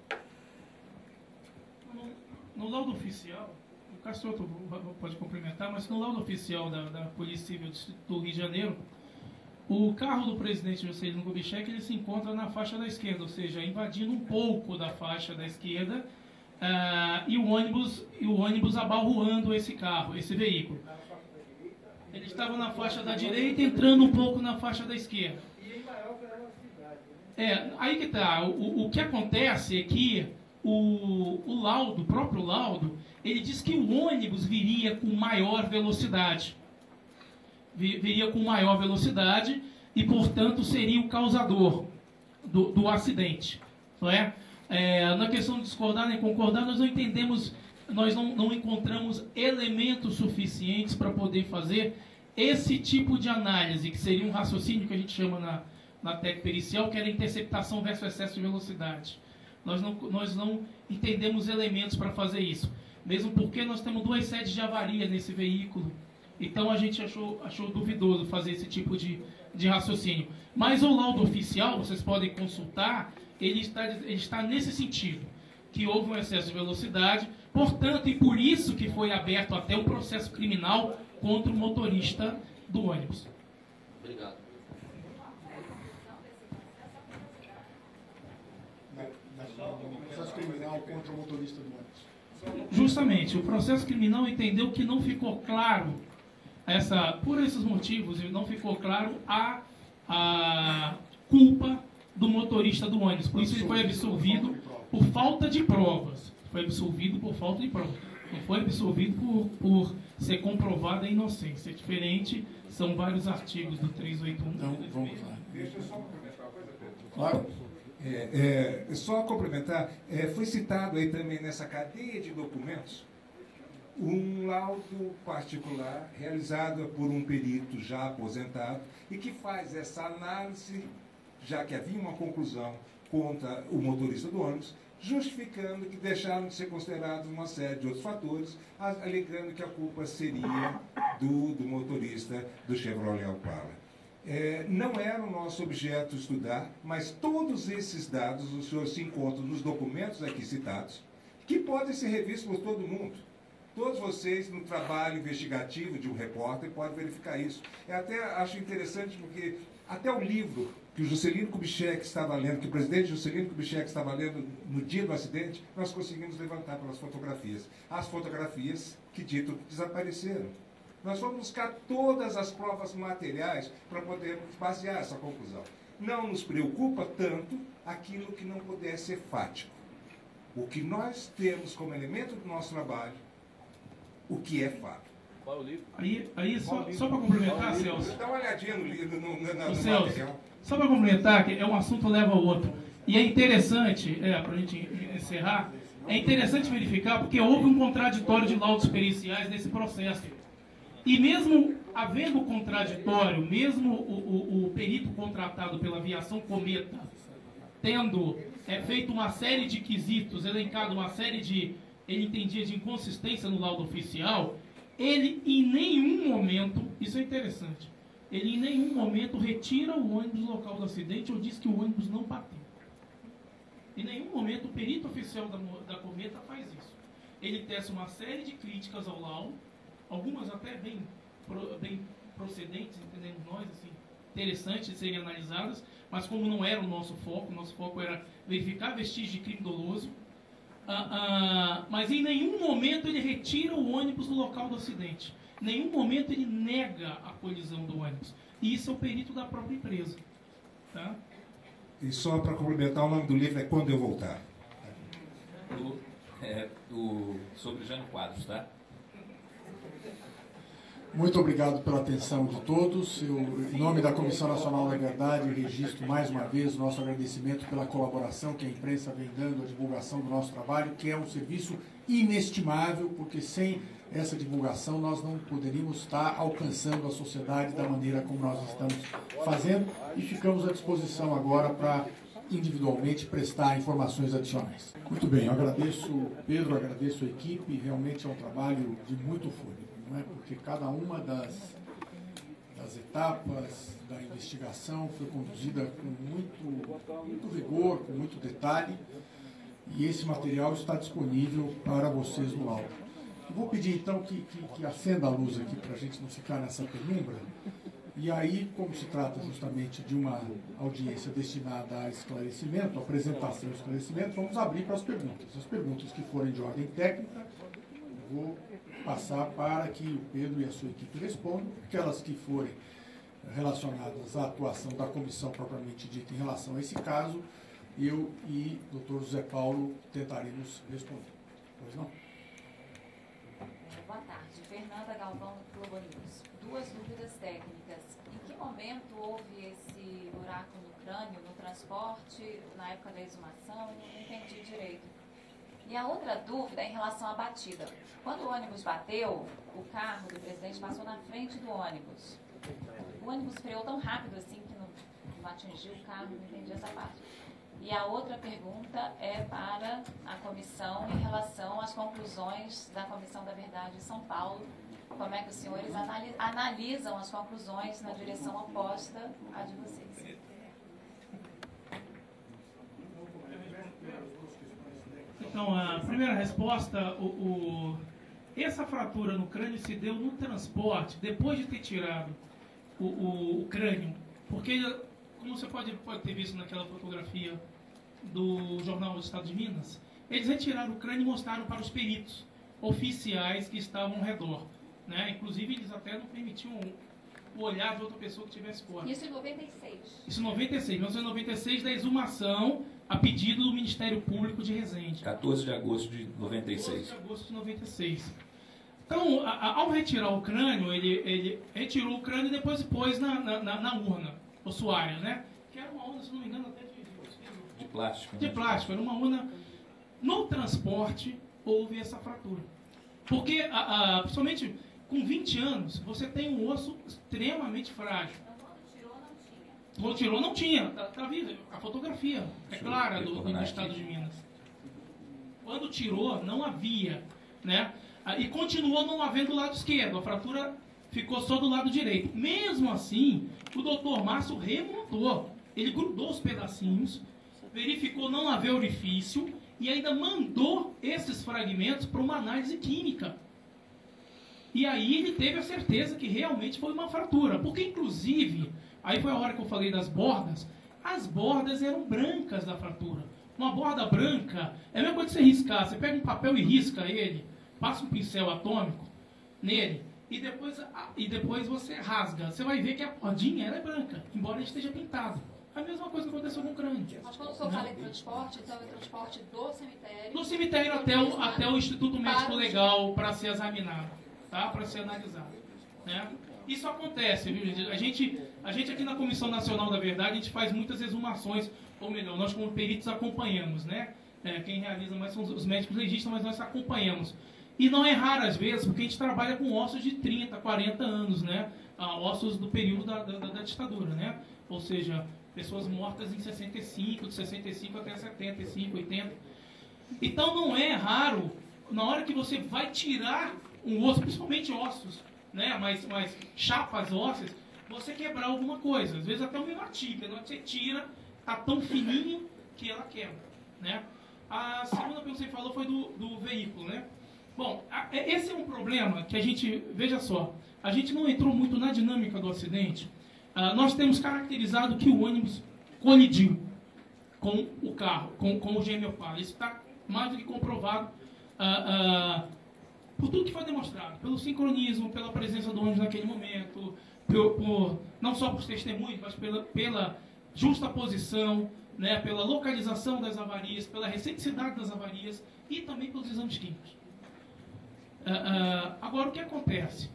B: No laudo oficial, o Castroto pode complementar, mas no laudo oficial da, da Polícia Civil do Rio de Janeiro, o carro do presidente Juscelino Kubitschek ele se encontra na faixa da esquerda, ou seja, invadindo um pouco da faixa da esquerda, uh, e o ônibus e o ônibus abalroando esse carro, esse veículo. Ele estava na faixa da direita, entrando um pouco na faixa da esquerda. É, aí que tá. O, o que acontece é que o, o laudo, o próprio laudo, ele diz que o ônibus viria com maior velocidade. Viria com maior velocidade e, portanto, seria o causador do, do acidente. Não é? é? Na questão de discordar nem concordar, nós não entendemos, nós não, não encontramos elementos suficientes para poder fazer esse tipo de análise, que seria um raciocínio que a gente chama na, na técnica pericial, que era interceptação versus excesso de velocidade. Nós não, nós não entendemos elementos para fazer isso. Mesmo porque nós temos duas sedes de avaria nesse veículo. Então a gente achou, achou duvidoso fazer esse tipo de, de raciocínio. Mas o laudo oficial, vocês podem consultar, ele está, ele está nesse sentido, que houve um excesso de velocidade, portanto, e por isso que foi aberto até um processo criminal contra o motorista do ônibus.
L: Obrigado.
D: processo criminal contra o motorista do ônibus?
B: Justamente, o processo criminal entendeu que não ficou claro, essa, por esses motivos, não ficou claro a, a culpa do motorista do ônibus. Por isso ele foi absolvido por falta de provas. Foi absolvido por falta de provas. Não foi absolvido por, por ser comprovada a inocência. É diferente, são vários artigos do 381.
D: Então, vamos lá.
M: Deixa eu só complementar uma coisa, Pedro.
D: Claro.
M: É, é, só complementar, é, foi citado aí também nessa cadeia de documentos um laudo particular realizado por um perito já aposentado e que faz essa análise, já que havia uma conclusão contra o motorista do ônibus, justificando que deixaram de ser considerados uma série de outros fatores, alegando que a culpa seria do, do motorista do Chevrolet Opala. É, não era o nosso objeto estudar, mas todos esses dados, os senhores se encontram nos documentos aqui citados, que podem ser revistos por todo mundo. Todos vocês, no trabalho investigativo de um repórter, podem verificar isso. Eu até acho interessante porque até o livro que o Juscelino Kubitschek estava lendo, que o presidente Juscelino Kubitschek estava lendo no dia do acidente, nós conseguimos levantar pelas fotografias. As fotografias que dito desapareceram. Nós vamos buscar todas as provas materiais para podermos basear essa conclusão. Não nos preocupa tanto aquilo que não puder ser fático. O que nós temos como elemento do nosso trabalho o que é fato.
B: Qual é o livro? Aí, aí só, só para complementar, Celso.
M: Dá uma olhadinha no livro, no, no, no, no
B: Celso, material. Só para complementar, que é um assunto leva ao outro. E é interessante, é, para a gente encerrar, é interessante verificar porque houve um contraditório de laudos periciais nesse processo. E mesmo havendo contraditório, mesmo o, o, o perito contratado pela aviação Cometa, tendo é, feito uma série de quesitos, elencado uma série de ele entendia de inconsistência no laudo oficial, ele em nenhum momento, isso é interessante, ele em nenhum momento retira o ônibus do local do acidente ou diz que o ônibus não bateu. Em nenhum momento o perito oficial da, da Cometa faz isso. Ele tece uma série de críticas ao laudo, algumas até bem, bem procedentes, entendemos nós, assim, interessantes de serem analisadas, mas como não era o nosso foco, o nosso foco era verificar vestígios de crime doloso, ah, ah, mas em nenhum momento ele retira o ônibus do local do acidente. Em nenhum momento ele nega a colisão do ônibus. E isso é o perito da própria empresa. Tá?
M: E só para complementar, o nome do livro é Quando Eu Voltar.
C: Do, é, do, sobre Jânio Quadros, tá?
D: Muito obrigado pela atenção de todos. Eu, em nome da Comissão Nacional da Verdade, registro mais uma vez o nosso agradecimento pela colaboração que a imprensa vem dando à divulgação do nosso trabalho, que é um serviço inestimável, porque sem essa divulgação nós não poderíamos estar alcançando a sociedade da maneira como nós estamos fazendo e ficamos à disposição agora para individualmente prestar informações adicionais. Muito bem, eu agradeço Pedro, agradeço a equipe, realmente é um trabalho de muito fôlego não é? porque cada uma das, das etapas da investigação foi conduzida com muito, muito rigor, com muito detalhe, e esse material está disponível para vocês no laudo. vou pedir então que, que, que acenda a luz aqui para a gente não ficar nessa penumbra. E aí, como se trata justamente de uma audiência destinada a esclarecimento, apresentação e esclarecimento, vamos abrir para as perguntas. As perguntas que forem de ordem técnica, vou passar para que o Pedro e a sua equipe respondam, aquelas que forem relacionadas à atuação da comissão propriamente dita em relação a esse caso, eu e o doutor José Paulo tentaremos responder. Pois não?
N: Boa tarde. Fernanda Galvão, do Globo News. Duas dúvidas técnicas. Em que momento houve esse buraco no crânio, no transporte, na época da exumação? Não entendi direito. E a outra dúvida é em relação à batida. Quando o ônibus bateu, o carro do presidente passou na frente do ônibus. O ônibus freou tão rápido assim que não, não atingiu o carro, não entendi essa parte. E a outra pergunta é para a comissão em relação às conclusões da Comissão da Verdade de São Paulo. Como é que os senhores analisam as conclusões na direção oposta à de vocês?
B: Então, a primeira resposta, o, o, essa fratura no crânio se deu no transporte, depois de ter tirado o, o, o crânio. Porque, como você pode, pode ter visto naquela fotografia do Jornal do Estado de Minas, eles retiraram o crânio e mostraram para os peritos oficiais que estavam ao redor. Né? Inclusive, eles até não permitiam o olhar de outra pessoa que tivesse fora.
N: Isso em 96.
B: Isso em 96. 1996, da exumação a pedido do Ministério Público de Resende.
C: 14 de agosto de 96.
B: 14 de agosto de 96. Então, a, a, ao retirar o crânio, ele, ele retirou o crânio e depois pôs na, na, na, na urna ossuária, né? Que era uma urna, se não me engano, até de
C: plástico.
B: De
C: né?
B: plástico, era uma urna. No transporte houve essa fratura. Porque, a, a, principalmente com 20 anos, você tem um osso extremamente frágil. Quando tirou, não tinha. Tá, tá vivo. A fotografia é clara do, do estado de Minas. Quando tirou, não havia. Né? Ah, E continuou não havendo do lado esquerdo. A fratura ficou só do lado direito. Mesmo assim, o doutor Márcio remontou. Ele grudou os pedacinhos, verificou não haver orifício e ainda mandou esses fragmentos para uma análise química. E aí ele teve a certeza que realmente foi uma fratura. Porque, inclusive, aí foi a hora que eu falei das bordas, as bordas eram brancas da fratura. Uma borda branca é a mesma coisa que você riscar. Você pega um papel e risca ele, passa um pincel atômico nele, e depois, e depois você rasga. Você vai ver que a bordinha é branca, embora ele esteja pintado. A mesma coisa que aconteceu com o crânio.
A: Mas quando o senhor
B: Né?
A: fala em transporte, então é transporte do cemitério.
B: No cemitério até o, até o Instituto Médico Legal para ser examinado, tá? Para ser analisado. Né? Isso acontece, viu, gente? A gente, a gente aqui na Comissão Nacional da Verdade, a gente faz muitas exumações, ou melhor, nós como peritos acompanhamos, né? É, quem realiza mais são os- os médicos legistas, mas nós acompanhamos. E não é raro às vezes, porque a gente trabalha com ossos de 30, 40 anos, né? Ah, ossos do período da, da, da ditadura, né? Ou seja, pessoas mortas em 65, de 65 até 75, 80. Então não é raro, na hora que você vai tirar um osso, principalmente ossos, né? Mas, mas chapas ósseas, você quebrar alguma coisa. Às vezes até uma hora que você tira, tá tão fininho que ela quebra, né? A segunda que você falou foi do, do veículo, né? Bom, a- é- esse é um problema que a gente, veja só, a gente não entrou muito na dinâmica do acidente. Ah, nós temos caracterizado que o ônibus colidiu com o carro, com, com o gêmeo Opala. Isso está mais do que comprovado ah, ah, por tudo que foi demonstrado, pelo sincronismo, pela presença do ônibus naquele momento, por, por- não só por testemunhos, mas pela, pela justa posição, né, pela localização das avarias, pela recenticidade das avarias e também pelos exames químicos. Ah, ah, agora, o que acontece?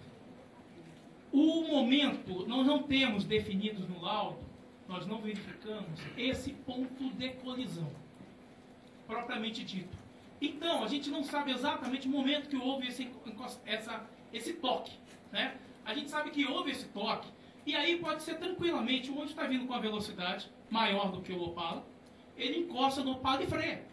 B: O momento, nós não temos definidos no laudo, nós não verificamos esse ponto de colisão, propriamente dito. Então, a gente não sabe exatamente o momento que houve esse, essa, esse toque. Né? A gente sabe que houve esse toque, e aí pode ser tranquilamente, o ônibus está vindo com a velocidade maior do que o Opala, ele encosta no Opala e freia.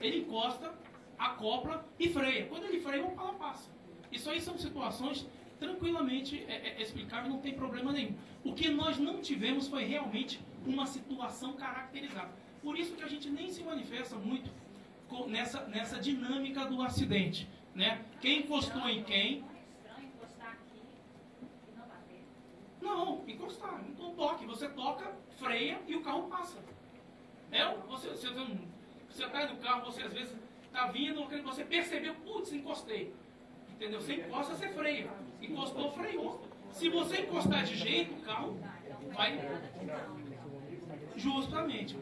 B: Ele encosta, acopla e freia. Quando ele freia, o Opala passa. Isso aí são situações tranquilamente é, é, explicáveis, não tem problema nenhum. O que nós não tivemos foi realmente uma situação caracterizada. Por isso que a gente nem se manifesta muito nessa, nessa dinâmica do acidente. Né? Quem encostou em quem, Não, encostar, não toque. Você toca, freia e o carro passa. É, você, você, não- você cai do carro, você às vezes está vindo, você percebeu, putz, encostei. Entendeu? Você encosta, você freia. Encostou, freou. Se você encostar de jeito, o carro vai. Justamente.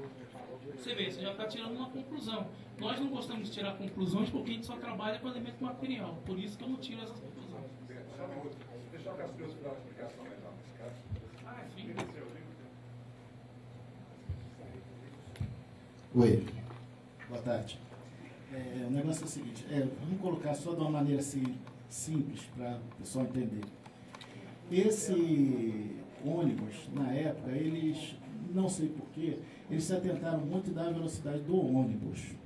B: Você vê, você já está tirando uma conclusão. Nós não gostamos de tirar conclusões porque a gente só trabalha com elemento material. Por isso que eu não tiro essas conclusões.
O: Uma explicação.
B: Ah, sim.
P: Oi, boa tarde. É, o negócio é o seguinte, é, vamos colocar só de uma maneira assim, simples para o pessoal entender. Esse ônibus, na época, eles, não sei porquê, eles se atentaram muito da velocidade do ônibus.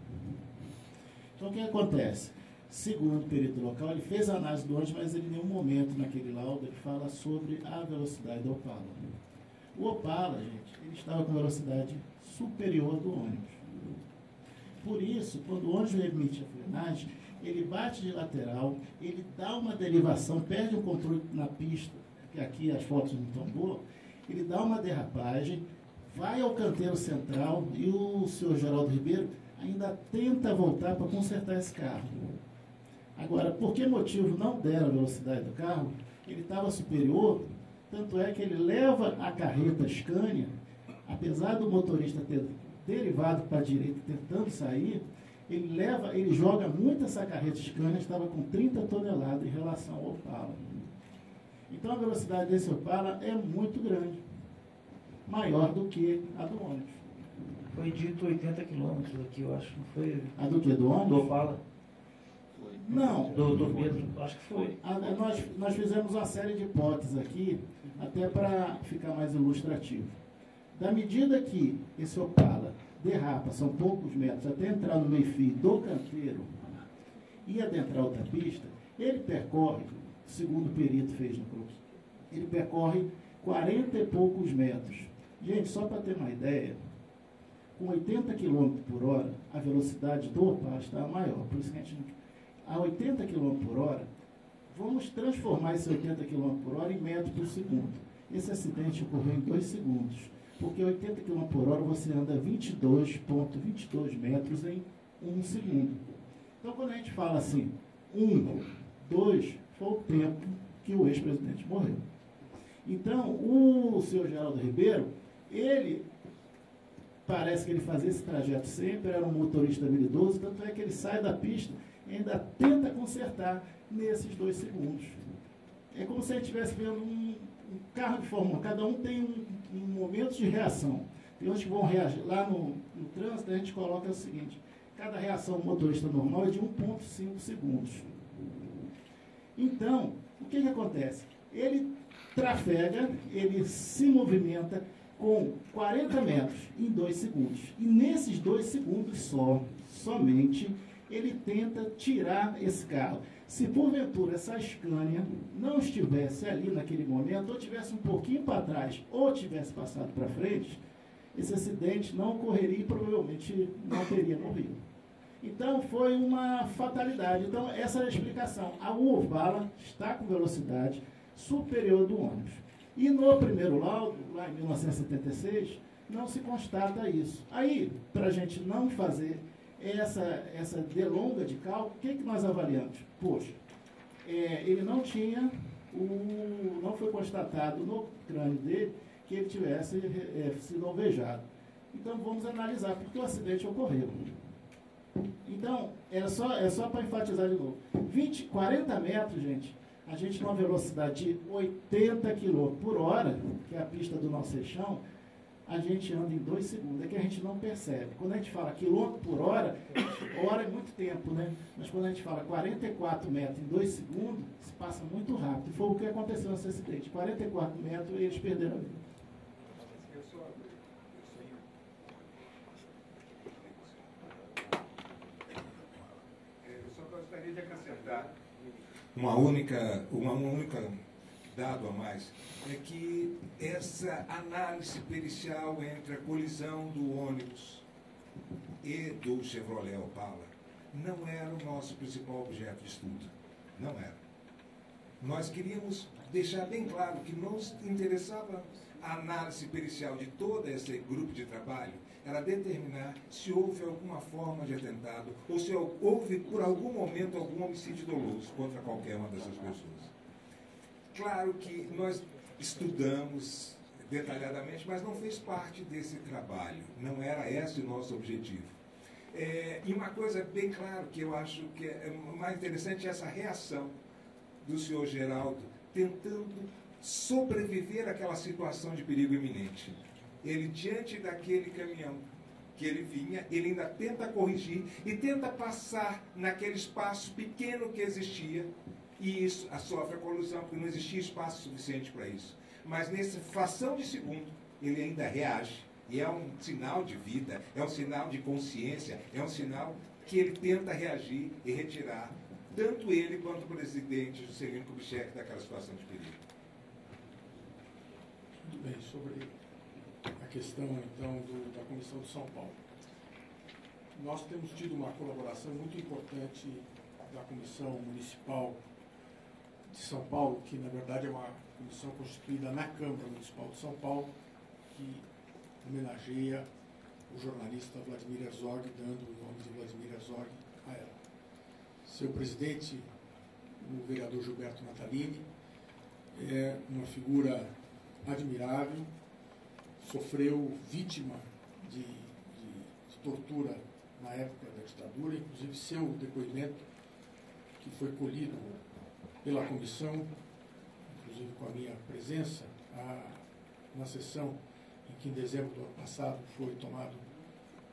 P: Então o que acontece? Segundo o perito local, ele fez a análise do ônibus, mas ele em nenhum momento naquele laudo ele fala sobre a velocidade do Opala. O Opala, gente, ele estava com velocidade superior do ônibus. Por isso, quando o ônibus emite a frenagem, ele bate de lateral, ele dá uma derivação, perde o controle na pista, que aqui as fotos não estão boas, ele dá uma derrapagem, vai ao canteiro central e o senhor Geraldo Ribeiro ainda tenta voltar para consertar esse carro. Agora, por que motivo não deram a velocidade do carro? Ele estava superior, tanto é que ele leva a carreta Scania, apesar do motorista ter derivado para a direita tentando sair, ele leva, ele joga muito essa carreta Scania, estava com 30 toneladas em relação ao Opala. Então a velocidade desse Opala é muito grande, maior do que a do ônibus.
J: Foi dito 80 quilômetros aqui, eu acho, não foi?
P: A do que? Do ônibus?
J: Do Opala?
P: Não.
J: Do, do Pedro, acho que foi.
P: A, nós, nós fizemos uma série de hipóteses aqui, até para ficar mais ilustrativo. Da medida que esse Opala derrapa, são poucos metros, até entrar no meio-fio do canteiro e adentrar outra pista, ele percorre, segundo o perito fez no curso, ele percorre 40 e poucos metros. Gente, só para ter uma ideia, com 80 km por hora, a velocidade do Opala está maior. Por isso que a gente, a 80 km por hora, vamos transformar esse 80 km por hora em metros por segundo. Esse acidente ocorreu em 2 segundos, porque 80 km por hora você anda 22,22 ,22 metros em 1 um segundo. Então, quando a gente fala assim, 1, um, 2, foi o tempo que o ex-presidente morreu. Então, o senhor Geraldo Ribeiro, ele parece que ele fazia esse trajeto sempre, era um motorista habilidoso, tanto é que ele sai da pista e ainda tenta consertar nesses dois segundos. É como se ele estivesse vendo um, um, carro de Fórmula 1, cada um tem um, um momento de reação. Tem uns que vão reagir. Lá no, no trânsito, a gente coloca o seguinte: cada reação motorista normal é de 1,5 segundos. Então, o que, que acontece? Ele trafega, ele se movimenta com 40 metros em 2 segundos. E nesses 2 segundos só, somente, ele tenta tirar esse carro. Se porventura essa Scania não estivesse ali naquele momento, ou tivesse um pouquinho para trás, ou tivesse passado para frente, esse acidente não ocorreria e provavelmente não teria morrido. Então foi uma fatalidade. Então essa é a explicação. A Opala está com velocidade superior do ônibus. E no primeiro laudo, lá em 1976, não se constata isso. Aí, para a gente não fazer essa, essa delonga de cálculo, o que, que nós avaliamos? Poxa, é, ele não tinha, o, não foi constatado no crânio dele que ele tivesse é, sido alvejado. Então vamos analisar porque o acidente ocorreu. Então, é só, é só para enfatizar de novo. 20, 40 metros, gente, a gente numa velocidade de 80 km por hora, que é a pista do nosso eixão, a gente anda em 2 segundos. É que a gente não percebe. Quando a gente fala quilômetro por hora, hora é muito tempo, né? Mas quando a gente fala 44 metros em 2 segundos, se passa muito rápido. E foi o que aconteceu nesse acidente. 44 metros e eles perderam a vida.
M: Uma única, uma única dado a mais, é que essa análise pericial entre a colisão do ônibus e do Chevrolet Opala não era o nosso principal objeto de estudo. Não era. Nós queríamos deixar bem claro que nos interessava a análise pericial de todo esse grupo de trabalho era determinar se houve alguma forma de atentado ou se houve, por algum momento, algum homicídio doloso contra qualquer uma dessas pessoas. Claro que nós estudamos detalhadamente, mas não fez parte desse trabalho, não era esse o nosso objetivo. É, e uma coisa bem clara que eu acho que é mais interessante é essa reação do senhor Geraldo tentando sobreviver àquela situação de perigo iminente ele diante daquele caminhão que ele vinha, ele ainda tenta corrigir e tenta passar naquele espaço pequeno que existia, e isso sofre a colusão, porque não existia espaço suficiente para isso. Mas nessa fração de segundo, ele ainda reage, e é um sinal de vida, é um sinal de consciência, é um sinal que ele tenta reagir e retirar tanto ele quanto o presidente Juscelino Kubitschek daquela situação de perigo.
D: Muito bem, sobre a questão, então, do, da Comissão de São Paulo. Nós temos tido uma colaboração muito importante da Comissão Municipal de São Paulo, que na verdade é uma comissão constituída na Câmara Municipal de São Paulo, que homenageia o jornalista Vladimir Herzog, dando o nome de Vladimir Herzog a ela. Seu presidente, o vereador Gilberto Natalini, é uma figura admirável, sofreu vítima de, de, de tortura na época da ditadura, inclusive seu depoimento, que foi colhido pela comissão, inclusive com a minha presença, a, na sessão em que em dezembro do ano passado foi tomado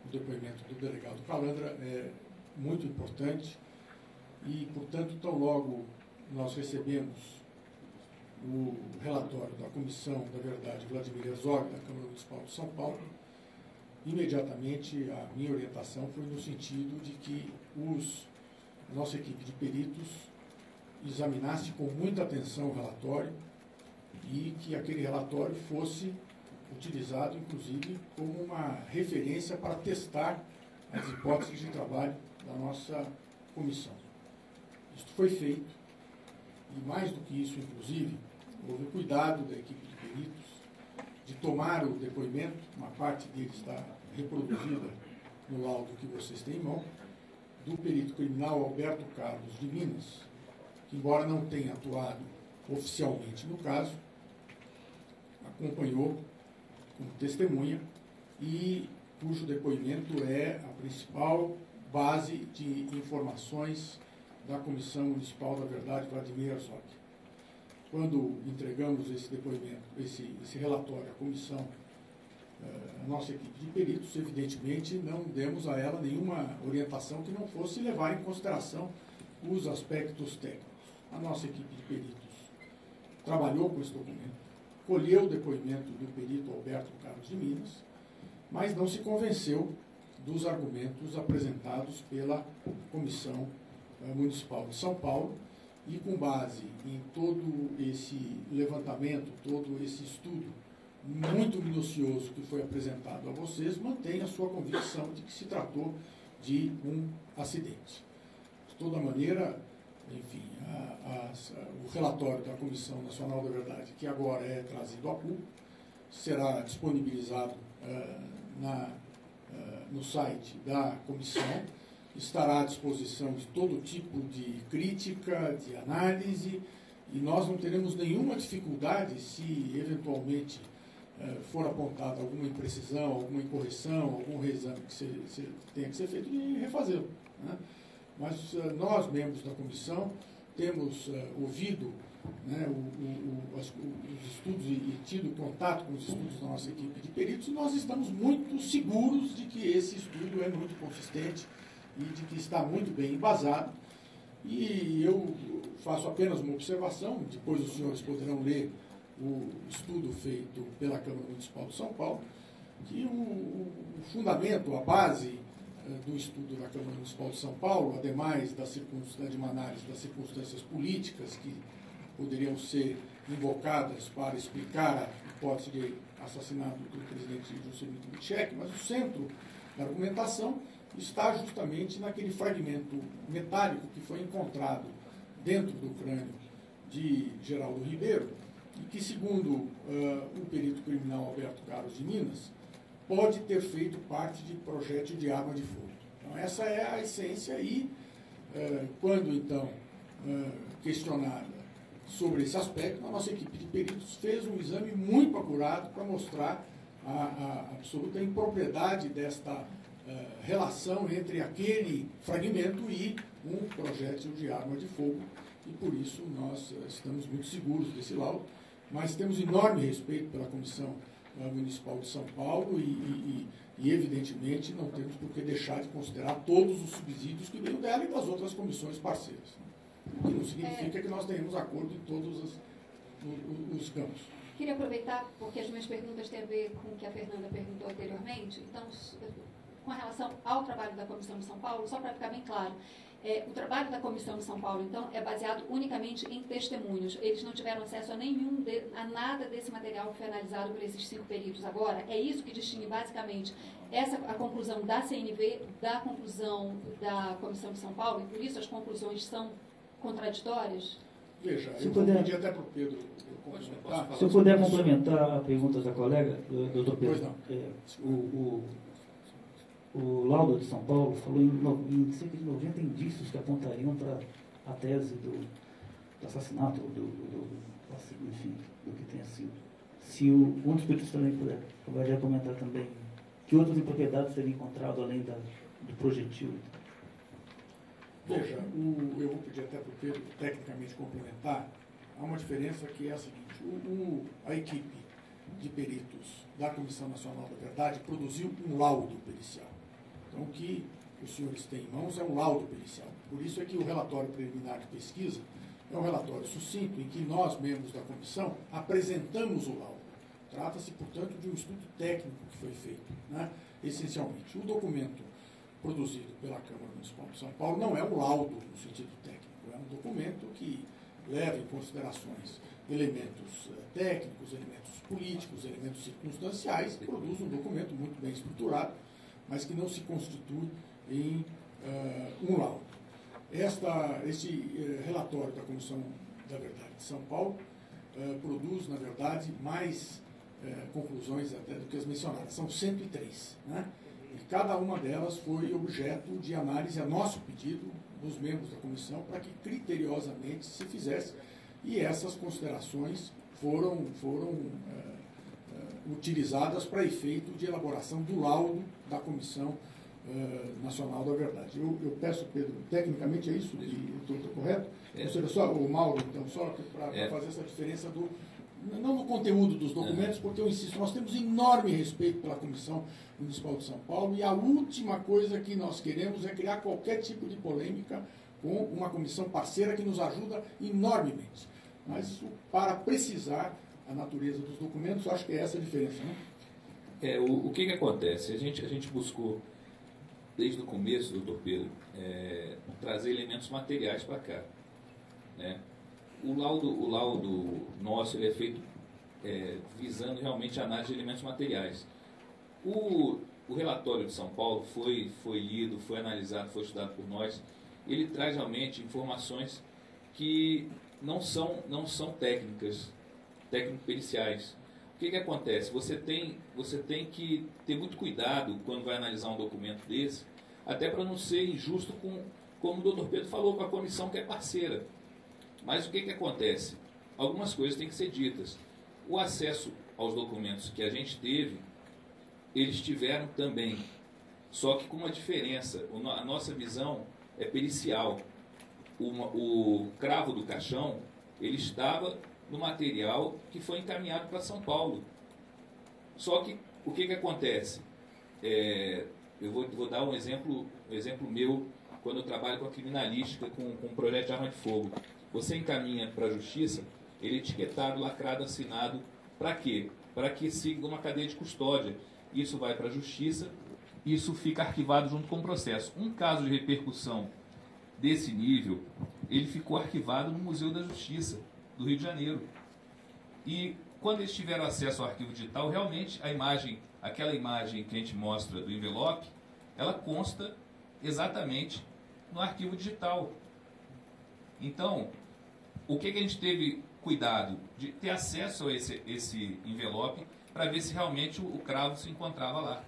D: o depoimento do delegado Calandra é muito importante e, portanto, tão logo nós recebemos o relatório da Comissão da Verdade Vladimir Herzog, da Câmara Municipal de São Paulo, imediatamente a minha orientação foi no sentido de que os, a nossa equipe de peritos examinasse com muita atenção o relatório e que aquele relatório fosse utilizado, inclusive, como uma referência para testar as hipóteses de trabalho da nossa comissão. Isto foi feito, e mais do que isso, inclusive, houve cuidado da equipe de peritos de tomar o depoimento, uma parte dele está reproduzida no laudo que vocês têm em mão, do perito criminal Alberto Carlos de Minas, que, embora não tenha atuado oficialmente no caso, acompanhou como testemunha e cujo depoimento é a principal base de informações da Comissão Municipal da Verdade Vladimir Herzog. Quando entregamos esse depoimento, esse, esse relatório à comissão, eh, a nossa equipe de peritos, evidentemente não demos a ela nenhuma orientação que não fosse levar em consideração os aspectos técnicos. A nossa equipe de peritos trabalhou com esse documento, colheu o depoimento do perito Alberto Carlos de Minas, mas não se convenceu dos argumentos apresentados pela Comissão eh, Municipal de São Paulo e com base em todo esse levantamento, todo esse estudo muito minucioso que foi apresentado a vocês, mantém a sua convicção de que se tratou de um acidente. De toda maneira, enfim, a, a, o relatório da Comissão Nacional da Verdade, que agora é trazido a público, será disponibilizado uh, na, uh, no site da comissão, estará à disposição de todo tipo de crítica, de análise, e nós não teremos nenhuma dificuldade se eventualmente uh, for apontada alguma imprecisão, alguma incorreção, algum reexame que, se, se tenha que ser feito, de refazê-lo. Né? Mas nós, membros da comissão, temos ouvido né, o, o, os, os estudos e, e, tido contato com os estudos da nossa equipe de peritos, nós estamos muito seguros de que esse estudo é muito consistente e de que está muito bem embasado. E eu faço apenas uma observação, depois os senhores poderão ler o estudo feito pela Câmara Municipal de São Paulo, que o, fundamento, a base eh, do estudo da Câmara Municipal de São Paulo, ademais da circunstância, de análise das circunstâncias políticas que poderiam ser invocadas para explicar a hipótese de assassinato do presidente Juscelino Kubitschek, mas o centro da argumentação está justamente naquele fragmento metálico que foi encontrado dentro do crânio de Geraldo Ribeiro e que, segundo uh, o perito criminal Alberto Carlos de Minas, pode ter feito parte de projétil de arma de fogo. Então, essa é a essência e, uh, quando então uh, questionada sobre esse aspecto, a nossa equipe de peritos fez um exame muito apurado para mostrar a, a, absoluta impropriedade desta uh, relação entre aquele fragmento e um projétil de arma de fogo. E por isso nós uh, estamos muito seguros desse laudo, mas temos enorme respeito pela Comissão uh, Municipal de São Paulo e, e, e, evidentemente, não temos por que deixar de considerar todos os subsídios que vêm dela e das outras comissões parceiras. O que não significa é. que nós tenhamos acordo em todos os, os, os campos.
A: Queria aproveitar, porque as minhas perguntas têm a ver com o que a Fernanda perguntou anteriormente. Então, com relação ao trabalho da Comissão de São Paulo, só para ficar bem claro, é, o trabalho da Comissão de São Paulo, então, é baseado unicamente em testemunhos. Eles não tiveram acesso a nenhum, de, a nada desse material que foi analisado por esses cinco peritos agora. É isso que distingue basicamente essa a conclusão da CNV da conclusão da Comissão de São Paulo, e por isso as conclusões são contraditórios?
D: Veja, se eu puder, vou pedir até para o Pedro complementar.
J: Se eu puder complementar a pergunta da colega, doutor Pedro. É, o, o, o laudo de São Paulo falou em, em cerca de 90 indícios que apontariam para a tese do, do assassinato, do, do, enfim, do que tenha sido. Se o, um dos peritos também puder, poderia comentar também que outras impropriedades teriam encontrado além da, do projetil.
D: Veja, o, eu vou pedir até para o Pedro tecnicamente complementar. Há uma diferença que é a seguinte: o, o, a equipe de peritos da Comissão Nacional da Verdade produziu um laudo pericial. Então, o que os senhores têm em mãos é um laudo pericial. Por isso é que o relatório preliminar de pesquisa é um relatório sucinto em que nós, membros da comissão, apresentamos o laudo. Trata-se, portanto, de um estudo técnico que foi feito, né? essencialmente. O documento produzido pela Câmara Municipal de São Paulo não é um laudo no sentido técnico, é um documento que leva em considerações elementos eh, técnicos, elementos políticos, elementos circunstanciais, e produz um documento muito bem estruturado, mas que não se constitui em uh, um laudo. Esta, esse uh, relatório da Comissão da Verdade de São Paulo uh, produz, na verdade, mais conclusões até do que as mencionadas. São 103. Né? E cada uma delas foi objeto de análise a nosso pedido, dos membros da comissão, para que criteriosamente se fizesse. E essas considerações foram, foram utilizadas para efeito de elaboração do laudo da Comissão uh, Nacional da Verdade. Eu, eu, peço, Pedro, tecnicamente é isso que estou correto? É. Ou seja, só o Mauro, então, só para é. fazer essa diferença do. Não no conteúdo dos documentos, porque eu insisto, nós temos enorme respeito pela Comissão Municipal de São Paulo e a última coisa que nós queremos é criar qualquer tipo de polêmica com uma comissão parceira que nos ajuda enormemente. Mas para precisar a natureza dos documentos, acho que é essa a diferença. Né?
C: É, o, o que, que acontece? A gente, a gente buscou, desde o começo, doutor Pedro, é, trazer elementos materiais para cá. Né? O, laudo, o laudo nosso ele é feito é, visando realmente a análise de elementos materiais. O, o relatório de São Paulo foi, foi lido, foi analisado, foi estudado por nós. Ele traz realmente informações que não são, não são técnicas, técnico-periciais. O que, que acontece? Você tem, você tem que ter muito cuidado quando vai analisar um documento desse, até para não ser injusto com, como o doutor Pedro falou, com a comissão que é parceira. Mas o que, que acontece? Algumas coisas têm que ser ditas. O acesso aos documentos que a gente teve, eles tiveram também, só que com uma diferença. A nossa visão é pericial. O, cravo do caixão, ele estava no material que foi encaminhado para São Paulo. Só que o que, que acontece? É, eu vou, vou, dar um exemplo, um exemplo meu quando eu trabalho com a criminalística, com, com um projeto de arma de fogo. Você encaminha para a justiça, ele é etiquetado, lacrado, assinado, para quê? Para que siga uma cadeia de custódia. Isso vai para a justiça, isso fica arquivado junto com o processo. Um caso de repercussão desse nível, ele ficou arquivado no Museu da Justiça do Rio de Janeiro. E quando eles tiveram acesso ao arquivo digital, realmente a imagem, aquela imagem que a gente mostra do envelope, ela consta exatamente no arquivo digital. Então, o que, que a gente teve cuidado? De ter acesso a esse, esse envelope para ver se realmente o, o cravo se encontrava lá.